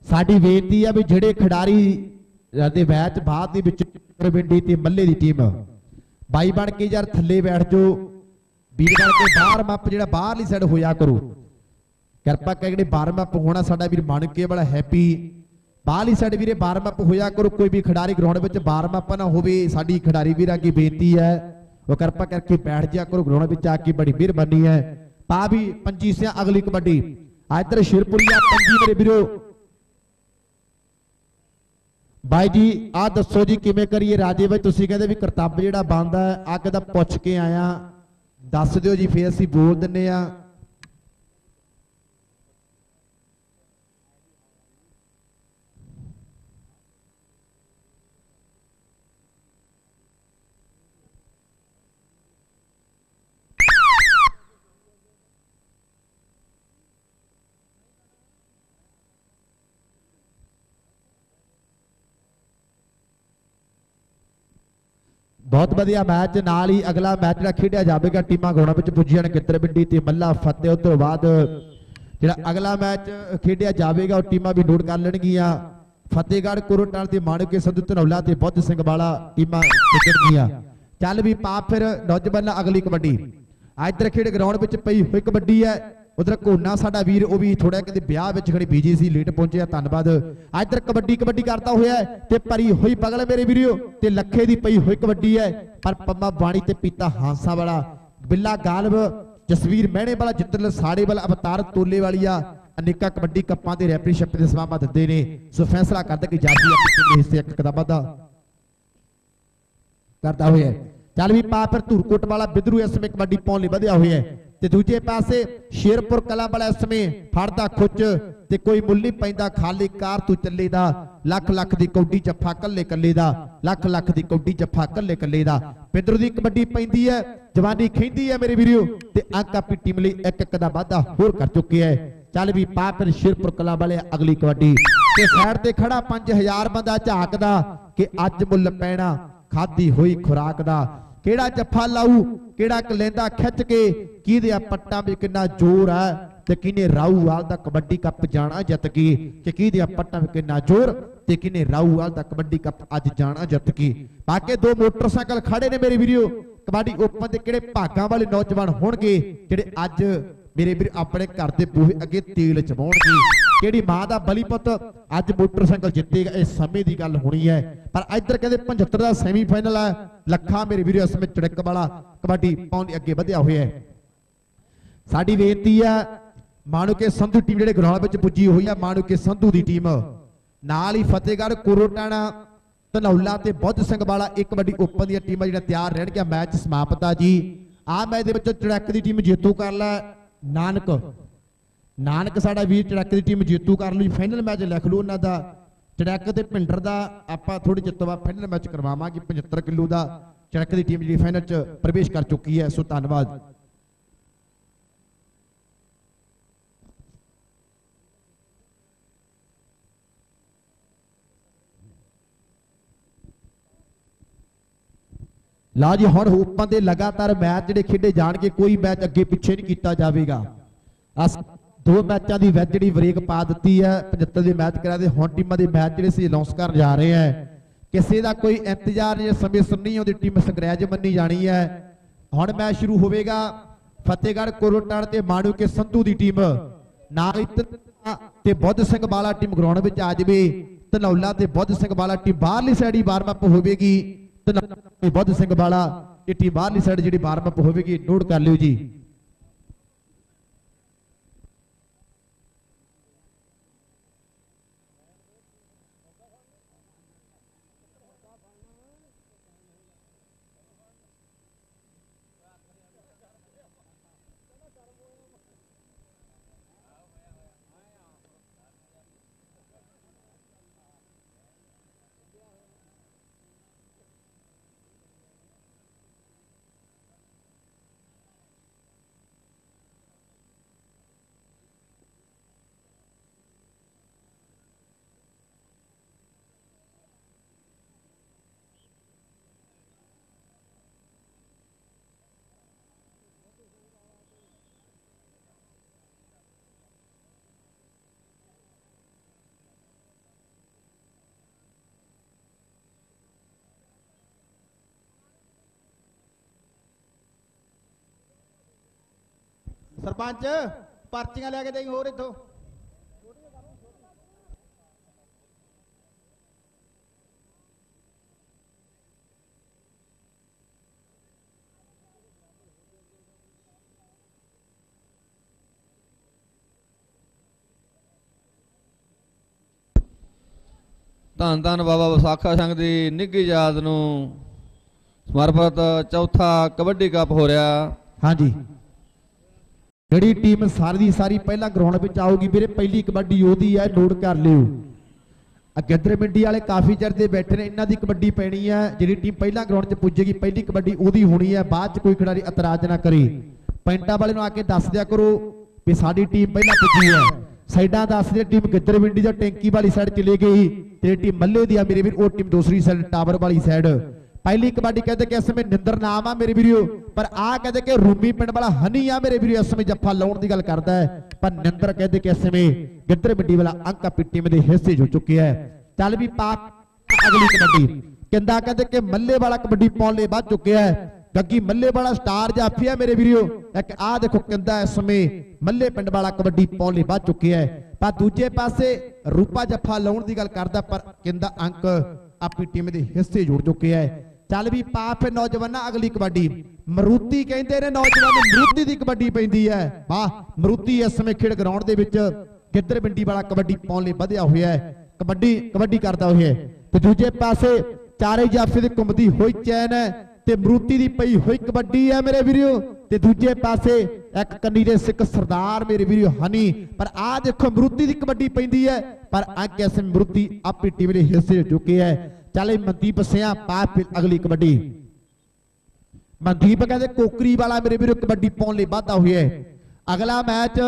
ਸਾਡੀ ਬੇਨਤੀ ਆ ਵੀ ਜਿਹੜੇ ਖਿਡਾਰੀ ਦੇ ਮੈਚ ਬਾਅਦ ਦੇ ਵਿੱਚ ਰਵਿੰਡੀ ਤੇ ਮੱਲੇ ਦੀ ਟੀਮ ਬਾਈ ਬਣ ਕੇ ਯਾਰ ਥੱਲੇ ਬੈਠ ਜੋ, ਵੀਰ ਬਣ ਕੇ ਬਾਹਰ ਮੱਪ ਜਿਹੜਾ ਬਾਹਰਲੀ ਸਾਈਡ ਹੋਇਆ ਕਰੋ। ਕਿਰਪਾ ਕਰਕੇ ਜਿਹੜੇ ਬਾਹਰ ਮੱਪ ਹੋਣਾ ਸਾਡਾ ਵੀਰ ਬਣ ਕੇ ਬੜਾ ਹੈਪੀ। ਬਾਹਰਲੀ ਸਾਈਡ ਵੀਰੇ ਬਾਰਮ ਮੱਪ ਹੋਇਆ ਕਰੋ, ਕੋਈ ਵੀ ਖਿਡਾਰੀ ਗਰਾਊਂਡ ਵਿੱਚ ਬਾਹਰ ਮੱਪ ਨਾ ਹੋਵੇ, ਸਾਡੀ ਖਿਡਾਰੀ ਵੀਰਾਂ ਕੀ ਬੇਨਤੀ ਹੈ। ਉਹ ਕਿਰਪਾ ਕਰਕੇ ਬੈਠ ਜਾ ਕਰੋ ਗਰਾਊਂਡ ਵਿੱਚ ਆ ਕੇ ਬੜੀ ਮਿਹਰਬਾਨੀ ਹੈ। ਪਾ ਵੀ ਪੰਜੀ ਸਿਆ ਅਗਲੀ ਕਬੱਡੀ। ਇੱਧਰ ਸ਼ਿਰਪੁਰੀਆ ਪੰਜੀ ਮੇਰੇ ਵੀਰੋ। ਬਾਈ ਜੀ ਆ ਦੱਸੋ ਜੀ, ਕਿਵੇਂ ਕਰੀਏ? ਰਾਜੇ ਬਾਈ, ਤੁਸੀਂ ਕਹਿੰਦੇ ਵੀ ਕਰਤੱਵ ਜਿਹੜਾ ਬੰਦਾ ਆ ਕਿਦਾ ਪੁੱਛ ਕੇ ਆਇਆ। ਦੱਸ ਦਿਓ ਜੀ, ਫੇਰ ਅਸੀਂ ਬੋਲ ਦਿੰਨੇ ਆ ਬਹੁਤ ਵਧੀਆ ਮੈਚ, ਨਾਲ ਹੀ ਅਗਲਾ ਮੈਚ ਜਿਹੜਾ ਖੇਡਿਆ ਜਾਵੇਗਾ ਟੀਮਾਂ ਗਰਾਊਂਡਾਂ ਵਿੱਚ ਪੁੱਜੀਆਂ ਨੇ ਤੇ ਮੱਲਾ ਫਤਿਹ। ਉਸ ਤੋਂ ਬਾਅਦ ਜਿਹੜਾ ਅਗਲਾ ਮੈਚ ਖੇਡਿਆ ਜਾਵੇਗਾ, ਉਹ ਟੀਮਾਂ ਵੀ ਨੋਟ ਕਰ ਲੈਣਗੀਆਂ। ਫਤਿਹਗੜ੍ਹ ਕੁਰਟਾਲ ਤੇ ਮਾਣਕੇ ਸੰਧੂ ਧਨੌਲਾ ਤੇ ਬੁੱਧ ਸਿੰਘ ਵਾਲਾ ਟੀਮਾਂ ਖੇਡਣਗੀਆਂ। ਚੱਲ ਵੀ ਪਾ ਫਿਰ ਨੌਜਵਾਨ ਅਗਲੀ ਕਬੱਡੀ। ਅੱਜ ਇੱਧਰ ਖੇਡ ਗਰਾਊਂਡ ਵਿੱਚ ਪਈ ਹੋਈ ਕਬੱਡੀ ਹੈ। ਉਧਰ ਕੋਨਾ ਸਾਡਾ ਵੀਰ, ਉਹ ਵੀ ਥੋੜਾ ਕਿਤੇ ਵਿਆਹ ਵਿੱਚ ਖੜੀ ਬੀਜੀ ਸੀ ਲੇਟ ਪਹੁੰਚਿਆ, ਧੰਨਵਾਦ। ਇੱਧਰ ਕਬੱਡੀ ਕਬੱਡੀ ਕਰਦਾ ਹੋਇਆ ਤੇ ਭਰੀ ਹੋਈ ਬਗਲ ਮੇਰੇ ਵੀਰਿਓ, ਤੇ ਲੱਖੇ ਦੀ ਪਈ ਹੋਈ ਕਬੱਡੀ ਹੈ, ਪਰ ਪੰਮਾ ਬਾਣੀ ਤੇ ਪੀਤਾ ਹਾਂਸਾ ਵਾਲਾ, ਬਿੱਲਾ ਗਾਲਬ, ਜਸਵੀਰ ਮਹਿਣੇ ਵਾਲਾ ਜਿੱਤਲ ਸਾੜੇ ਵਾਲਾ ਅਵਤਾਰ ਤੋਲੇ ਵਾਲੀ ਆ, ਅਨੇਕਾਂ ਕਬੱਡੀ ਕੱਪਾਂ ਦੇ ਰੈਫਰੀਸ਼ਿਪ ਦੇ ਸਮਾਂ ਦਿੰਦੇ ਨੇ। ਸੋ ਫੈਸਲਾ ਕਰਦਾ ਕਿ ਜਾਫੀ ਆਪਣੀ ਹਿੱਸੇ ਇੱਕ ਕਿਤਾਬਾਂ ਦਾ ਕਰਦਾ ਹੋਇਆ ਚੱਲ ਵੀ ਪਾ ਫਿਰ ਧੂਰਕੋਟ ਵਾਲਾ ਬਿਦਰੂ ਇਸ ਸਮੇਂ ਕਬੱਡੀ ਪਾਉਣ ਲਈ ਵਧਿਆ ਹੋਇਆ ਹੈ। ਤੇ ਦੂਜੇ ਪਾਸੇ ਸ਼ੇਰਪੁਰ ਕਲਾਂ ਵਾਲਾ ਇਸ ਸਮੇਂ ਫੜਦਾ ਖੁੱਚ ਤੇ ਕੋਈ ਮੁੱਲ ਨਹੀਂ ਪੈਂਦਾ ਖਾਲੀ ਕਾਰ ਤੂੰ ਚੱਲੇ ਦਾ, ਲੱਖ ਲੱਖ ਦੀ ਕੌਡੀ ਜੱਫਾ ਕੱਲੇ ਕੱਲੇ ਦਾ, ਲੱਖ ਲੱਖ ਦੀ ਕੌਡੀ ਜੱਫਾ ਕੱਲੇ ਕੱਲੇ ਦਾ। ਪਿੰਦਰ ਦੀ ਕਬੱਡੀ ਪੈਂਦੀ ਹੈ, ਜਵਾਨੀ ਖੈਂਦੀ ਹੈ ਮੇਰੇ ਵੀਰੋ, ਤੇ ਅੰਕ ਆਪਣੀ ਟੀਮ ਲਈ ਇੱਕ ਇੱਕ ਦਾ ਵਾਧਾ ਹੋਰ ਕਰ ਚੁੱਕੇ ਹੈ। ਚੱਲ ਵੀ ਪਾ ਫਿਰ ਸ਼ਿਰਪੁਰ ਕਲਾ ਵਾਲੇ ਅਗਲੀ ਕਬੱਡੀ। ਤੇ ਸਾਈਡ ਤੇ ਖੜਾ 5000 ਬੰਦਾ ਝਾਕਦਾ ਕਿ ਅੱਜ ਮੁੱਲ ਪੈਣਾ, ਖਾਦੀ ਹੋਈ ਖੁਰਾਕ ਦਾ। ਕਿਹੜਾ ਜੱਫਾ ਲਾਊ? ਕਿਹੜਾ ਕਲੈਂਦਾ ਖਿੱਚ ਕੇ, ਕਿਹਦੇ ਪੱਟਾਂ ਵਿੱਚ ਕਿੰਨਾ ਜ਼ੋਰ ਹੈ ਤੇ ਕਿਨੇ ਰਾਊਵਾਲ ਦਾ ਕਬੱਡੀ ਕੱਪ ਜਾਣਾ ਜਿੱਤ ਕੇ ਕਿ ਕਿਹਦੇ ਪੱਟਾਂ ਵਿੱਚ ਕਿੰਨਾ ਜ਼ੋਰ ਤੇ ਕਿਨੇ ਰਾਊਵਾਲ ਦਾ ਕਬੱਡੀ ਕੱਪ ਅੱਜ ਜਾਣਾ ਜਿੱਤ ਕੇ। ਬਾਕੀ ਦੋ ਮੋਟਰਸਾਈਕਲ ਖੜੇ ਨੇ ਮੇਰੇ ਵੀਰੋ। ਕਬੱਡੀ ਓਪਨ ਦੇ ਕਿਹੜੇ ਭਾਗਾਂ ਵਾਲੇ ਨੌਜਵਾਨ ਹੋਣਗੇ, ਜਿਹੜੇ ਅੱਜ ਮੇਰੇ ਵੀਰ ਆਪਣੇ ਘਰ ਦੇ ਬੂਹੇ ਅੱਗੇ ਤੇਲ ਚਵਾਉਣਗੇ ਕਿਹੜੀ ਮਾਂ ਦਾ ਬਲੀ ਅੱਜ ਮੋਟਰਸਾਈਕਲ ਜਿੱਤੇਗਾ, ਇਹ ਸਮੇਂ ਦੀ ਗੱਲ ਹੋਣੀ ਹੈ। ਪਰ ਇੱਧਰ ਕਹਿੰਦੇ 75 ਦਾ ਸੈਮੀਫਾਈਨਲ ਹੈ ਲੱਖਾਂ ਮੇਰੇ ਵੀਰੋ ਇਸ ਵਿੱਚ ਚੜਕ ਵਾਲਾ ਕਬੱਡੀ ਪਾਉਣ ਅੱਗੇ ਵਧਿਆ ਹੋਇਆ ਹੈ। ਸਾਡੀ ਬੇਨਤੀ ਹੈ ਮਾਣੂਕੇ ਸੰਧੂ ਟੀਮ ਜਿਹੜੇ ਗਰਾਊਂਡ ਵਿੱਚ ਪੁੱਜੀ ਹੋਈ ਹੈ ਮਾਣੂਕੇ ਸੰਧੂ ਦੀ ਟੀਮ। ਨਾਲ ਹੀ ਫਤਿਹਗੜ੍ਹ, ਕੋਰੋਟਾਣਾ, ਧਨੌਲਾ ਤੇ ਬੁੱਧ ਸਿੰਘ ਵਾਲਾ ਇੱਕ ਵੱਡੀ ਓਪਨ ਦੀਆਂ ਟੀਮਾਂ ਜਿਹੜਾ ਤਿਆਰ ਰਹਿਣਗੀਆਂ ਮੈਚ ਸਮਾਪਤ ਆ ਜੀ। ਆ ਮੈਚ ਦੇ ਵਿੱਚ ਚੜਕ ਦੀ ਟੀਮ ਜੇਤੂ ਕਰ ਲੈ, ਨਾਨਕ। ਨਾਨਕ ਸਾਡਾ ਵੀਰ ਚੜਕ ਦੀ ਟੀਮ ਜੇਤੂ ਕਰ ਲਈ, ਫਾਈਨਲ ਮੈਚ ਲਿਖ ਲਓ ਉਹਨਾਂ ਦਾ। ਚੜਕ ਤੇ ਭਿੰਡਰ ਦਾ ਆਪਾਂ ਥੋੜੀ ਜਿੱਤ ਬਾਅਦ ਫਾਈਨਲ ਮੈਚ ਕਰਵਾਵਾਂਗੇ 75 ਕਿਲੋ ਦਾ। ਚੜਕ ਦੀ ਟੀਮ ਜਿਹੜੀ ਫਾਈਨਲ 'ਚ ਪ੍ਰਵੇਸ਼ ਕਰ ਚੁੱਕੀ ਹੈ, ਸੋ ਧੰਨਵਾਦ। ਲਾ ਜੀ, ਹੁਣ ਓਪਨ ਦੇ ਲਗਾਤਾਰ ਮੈਚ ਜਿਹੜੇ ਖੇਡੇ ਜਾਣਗੇ, ਕੋਈ ਮੈਚ ਅੱਗੇ ਪਿੱਛੇ ਨਹੀਂ ਕੀਤਾ ਜਾਵੇਗਾ। ਅਸ ਦੋ ਮੈਚਾਂ ਦੀ ਵਿੱਚ ਜਿਹੜੀ ਬ੍ਰੇਕ ਪਾ ਦਿੱਤੀ ਹੈ 75 ਦੇ ਮੈਚ ਕਰਾ ਦੇ ਹੁਣ ਟੀਮਾਂ ਦੇ ਮੈਚ ਜਿਹੜੇ ਸੀ ਅਨਾਉਂਸ ਕਰਨ ਜਾ ਰਹੇ ਹੈ। ਕਿਸੇ ਦਾ ਕੋਈ ਇੰਤਜ਼ਾਰ ਨਹੀਂ ਸਮੇਂ ਸਿਰ ਨਹੀਂ ਆਉਂਦੀ ਟੀਮ ਸਕਰੈਚ ਮੰਨੀ ਜਾਣੀ ਹੈ। ਹੁਣ ਮੈਚ ਸ਼ੁਰੂ ਹੋਵੇਗਾ ਫਤਿਹਗੜ੍ਹ ਕੋਰੋਟਾੜ ਤੇ ਮਾਣੂ ਕੇ ਸੰਧੂ ਦੀ ਟੀਮ। ਨਾਲ ਤੇ ਬੁੱਧ ਸਿੰਘ ਵਾਲਾ ਟੀਮ ਗਰਾਊਂਡ ਵਿੱਚ ਆ ਜਾਵੇ। ਧਨੌਲਾ ਤੇ ਬੁੱਧ ਸਿੰਘ ਵਾਲਾ ਟੀਮ ਬਾਹਰਲੀ ਸਾਈਡ ਹੀ ਵਾਰਮ ਅਪ ਹੋਵੇਗੀ। ਧਨੌਲਾ ਤੇ ਬੁੱਧ ਸਿੰਘ ਵਾਲਾ ਇਹ ਟੀਮ ਬਾਹਰਲੀ ਸਾਈਡ ਜਿਹੜੀ ਵਾਰਮ ਅਪ ਹੋਵੇਗੀ ਨੋਟ ਕਰ ਲਿਓ ਜੀ। ਸਰਪੰਚ ਪਰਚੀਆਂ ਲੈ ਕੇ ਦੇਈ ਹੋਰ ਇੱਥੋਂ। ਧੰਨ ਧੰਨ ਬਾਬਾ ਵਿਸਾਖਾ ਸਿੰਘ ਦੀ ਨਿੱਘੀ ਯਾਦ ਨੂੰ ਸਮਰਪਿਤ ਚੌਥਾ ਕਬੱਡੀ ਕੱਪ ਹੋ ਰਿਹਾ। ਹਾਂਜੀ। ਜਿਹੜੀ ਟੀਮ ਸਾਰੀ ਦੀ ਸਾਰੀ ਪਹਿਲਾਂ ਗਰਾਊਂਡ ਵਿੱਚ ਆਊਗੀ ਵੀਰੇ, ਪਹਿਲੀ ਕਬੱਡੀ ਉਹਦੀ ਹੈ, ਨੋਟ ਕਰ ਲਿਓ। ਅਗੰਦਰ ਮਿੰਡੀ ਵਾਲੇ ਕਾਫੀ ਚਿਰ ਦੇ ਬੈਠੇ ਨੇ, ਇਹਨਾਂ ਦੀ ਕਬੱਡੀ ਪੈਣੀ ਹੈ, ਜਿਹੜੀ ਟੀਮ ਪਹਿਲਾਂ ਗਰਾਊਂਡ 'ਚ ਪੁੱਜੇਗੀ, ਪਹਿਲੀ ਕਬੱਡੀ ਉਹਦੀ ਹੋਣੀ ਹੈ, ਬਾਅਦ 'ਚ ਕੋਈ ਖਿਡਾਰੀ ਇਤਰਾਜ਼ ਨਾ ਕਰੇ। ਪੈਂਟਾ ਵਾਲੇ ਨੂੰ ਆ ਕੇ ਦੱਸ ਦਿਆ ਕਰੋ ਵੀ ਸਾਡੀ ਟੀਮ ਪਹਿਲਾਂ ਪੁੱਜੀ ਹੈ। ਸਾਈਡਾਂ ਦੱਸ ਦੇ ਟੀਮ ਗਿੱਦੜ ਮਿੰਡੀ ਜਾਂ ਟੈਂਕੀ ਵਾਲੀ ਸਾਈਡ ਚਲੇ ਗਈ, ਤੇ ਟੀਮ ਮੱਲੇ ਦੀ ਆ ਮੇਰੇ ਵੀਰ, ਉਹ ਟੀਮ ਦੂਸਰੀ ਸਾਈਡ ਟਾਵਰ ਵਾਲੀ ਸਾਈਡ ਪਹਿਲੀ ਕਬੱਡੀ ਕਹਿੰਦੇ ਕਿ ਇਸ ਸਮੇਂ ਨਿੰਦਰ ਨਾਮ ਆ ਮੇਰੇ ਵੀਰੋ ਪਰ ਆ ਕਹਿੰਦੇ ਕਿ ਰੂਮੀ ਪਿੰਡ ਵਾਲਾ ਹਨੀ ਆ ਮੇਰੇ ਵੀਰੋ ਇਸ ਸਮੇਂ ਜੱਫਾ ਲਾਉਣ ਦੀ ਗੱਲ ਕਰਦਾ ਹੈ ਪਰ ਨਿੰਦਰ ਕਹਿੰਦੇ ਕਿ ਇਸ ਸਮੇਂ ਗਿੱਦੜ ਮੰਡੀ ਵਾਲਾ ਅੰਕ ਆਪਣੀ ਟੀਮ ਦੇ ਹਿੱਸੇ ਹੋ ਚੁੱਕਿਆ ਹੈ ਚੱਲ ਵੀ ਪਾ ਅਗਲੀ ਕਬੱਡੀ ਕਹਿੰਦਾ ਕਹਿੰਦੇ ਕਿ ਮੱਲੇ ਵਾਲਾ ਕਬੱਡੀ ਪਾਉਣ ਲਈ ਵੱਧ ਚੁੱਕਿਆ ਹੈ ਗੱਗੀ ਮੱਲੇ ਵਾਲਾ ਸਟਾਰ ਜਾਫੀ ਹੈ ਮੇਰੇ ਵੀਰੋ ਇੱਕ ਆ ਦੇਖੋ ਕਹਿੰਦਾ ਇਸ ਸਮੇਂ ਮੱਲੇ ਪਿੰਡ ਵਾਲਾ ਕਬੱਡੀ ਪਾਉਣ ਲਈ ਵੱਧ ਚੁੱਕਿਆ ਹੈ ਪਰ ਦੂਜੇ ਪਾਸੇ ਰੂਪਾ ਜੱਫਾ ਲਾਉਣ ਦੀ ਗੱਲ ਕਰਦਾ ਪਰ ਕਹਿੰਦਾ ਅੰਕ ਆਪਣੀ ਟੀਮ ਦੇ ਹਿੱਸੇ ਜੁੜ ਚੁੱਕਿਆ ਹੈ ਚੱਲ ਵੀ ਪਾ ਫਿਰ ਨੌਜਵਾਨਾਂ, ਅਗਲੀ ਕਬੱਡੀ। ਮਰੂਤੀ ਕਹਿੰਦੇ ਨੇ ਨੌਜਵਾਨ ਮਰੂਤੀ ਦੀ ਕਬੱਡੀ ਪੈਂਦੀ ਹੈ। ਵਾਹ, ਮਰੂਤੀ ਇਸ ਸਮੇਂ ਖੇਡ ਗਰਾਊਂਡ ਦੇ ਵਿੱਚ ਗਿੱਦੜ ਪਿੰਡੀ ਵਾਲਾ ਕਬੱਡੀ ਪਾਉਣ ਲਈ ਵਧਿਆ ਹੋਇਆ ਹੈ। ਕਬੱਡੀ ਕਬੱਡੀ ਕਰਦਾ ਹੋਇਆ ਤੇ ਦੂਜੇ ਪਾਸੇ ਚਾਰੇ ਜਾਫੇ ਦੀ ਘੁੰਮਦੀ ਹੋਈ ਚੈਨ ਹੈ ਤੇ ਮਰੂਤੀ ਦੀ ਪਈ ਹੋਈ ਕਬੱਡੀ ਹੈ ਮੇਰੇ ਵੀਰੋ। ਤੇ ਦੂਜੇ ਪਾਸੇ ਇੱਕ ਕੰਨੀ ਦੇ ਸਿੱਖ ਸਰਦਾਰ ਮੇਰੇ ਵੀਰੋ, ਹਨੀ। ਪਰ ਆ ਦੇਖੋ, ਮਰੂਤੀ ਦੀ ਕਬੱਡੀ ਪੈਂਦੀ ਹੈ। ਪਰ ਅੱਜ ਇਸ ਮਰੂਤੀ ਆਪਣੀ ਟੀਮ ਦੇ ਹਿੱਸੇ ਹੋ ਚੁੱਕੇ ਹੈ। ਚੱਲ ਮਨਦੀਪ ਸਿਆ ਪਾ ਅਗਲੀ ਕਬੱਡੀ। ਮਨਦੀਪ ਕਹਿੰਦੇ ਕੋਕਰੀ ਵਾਲਾ ਮੇਰੇ ਵੀਰੋ ਕਬੱਡੀ ਪਾਉਣ ਲਈ ਵਾਧਾ ਹੋਇਆ ਹੈ। ਅਗਲਾ ਮੈਚ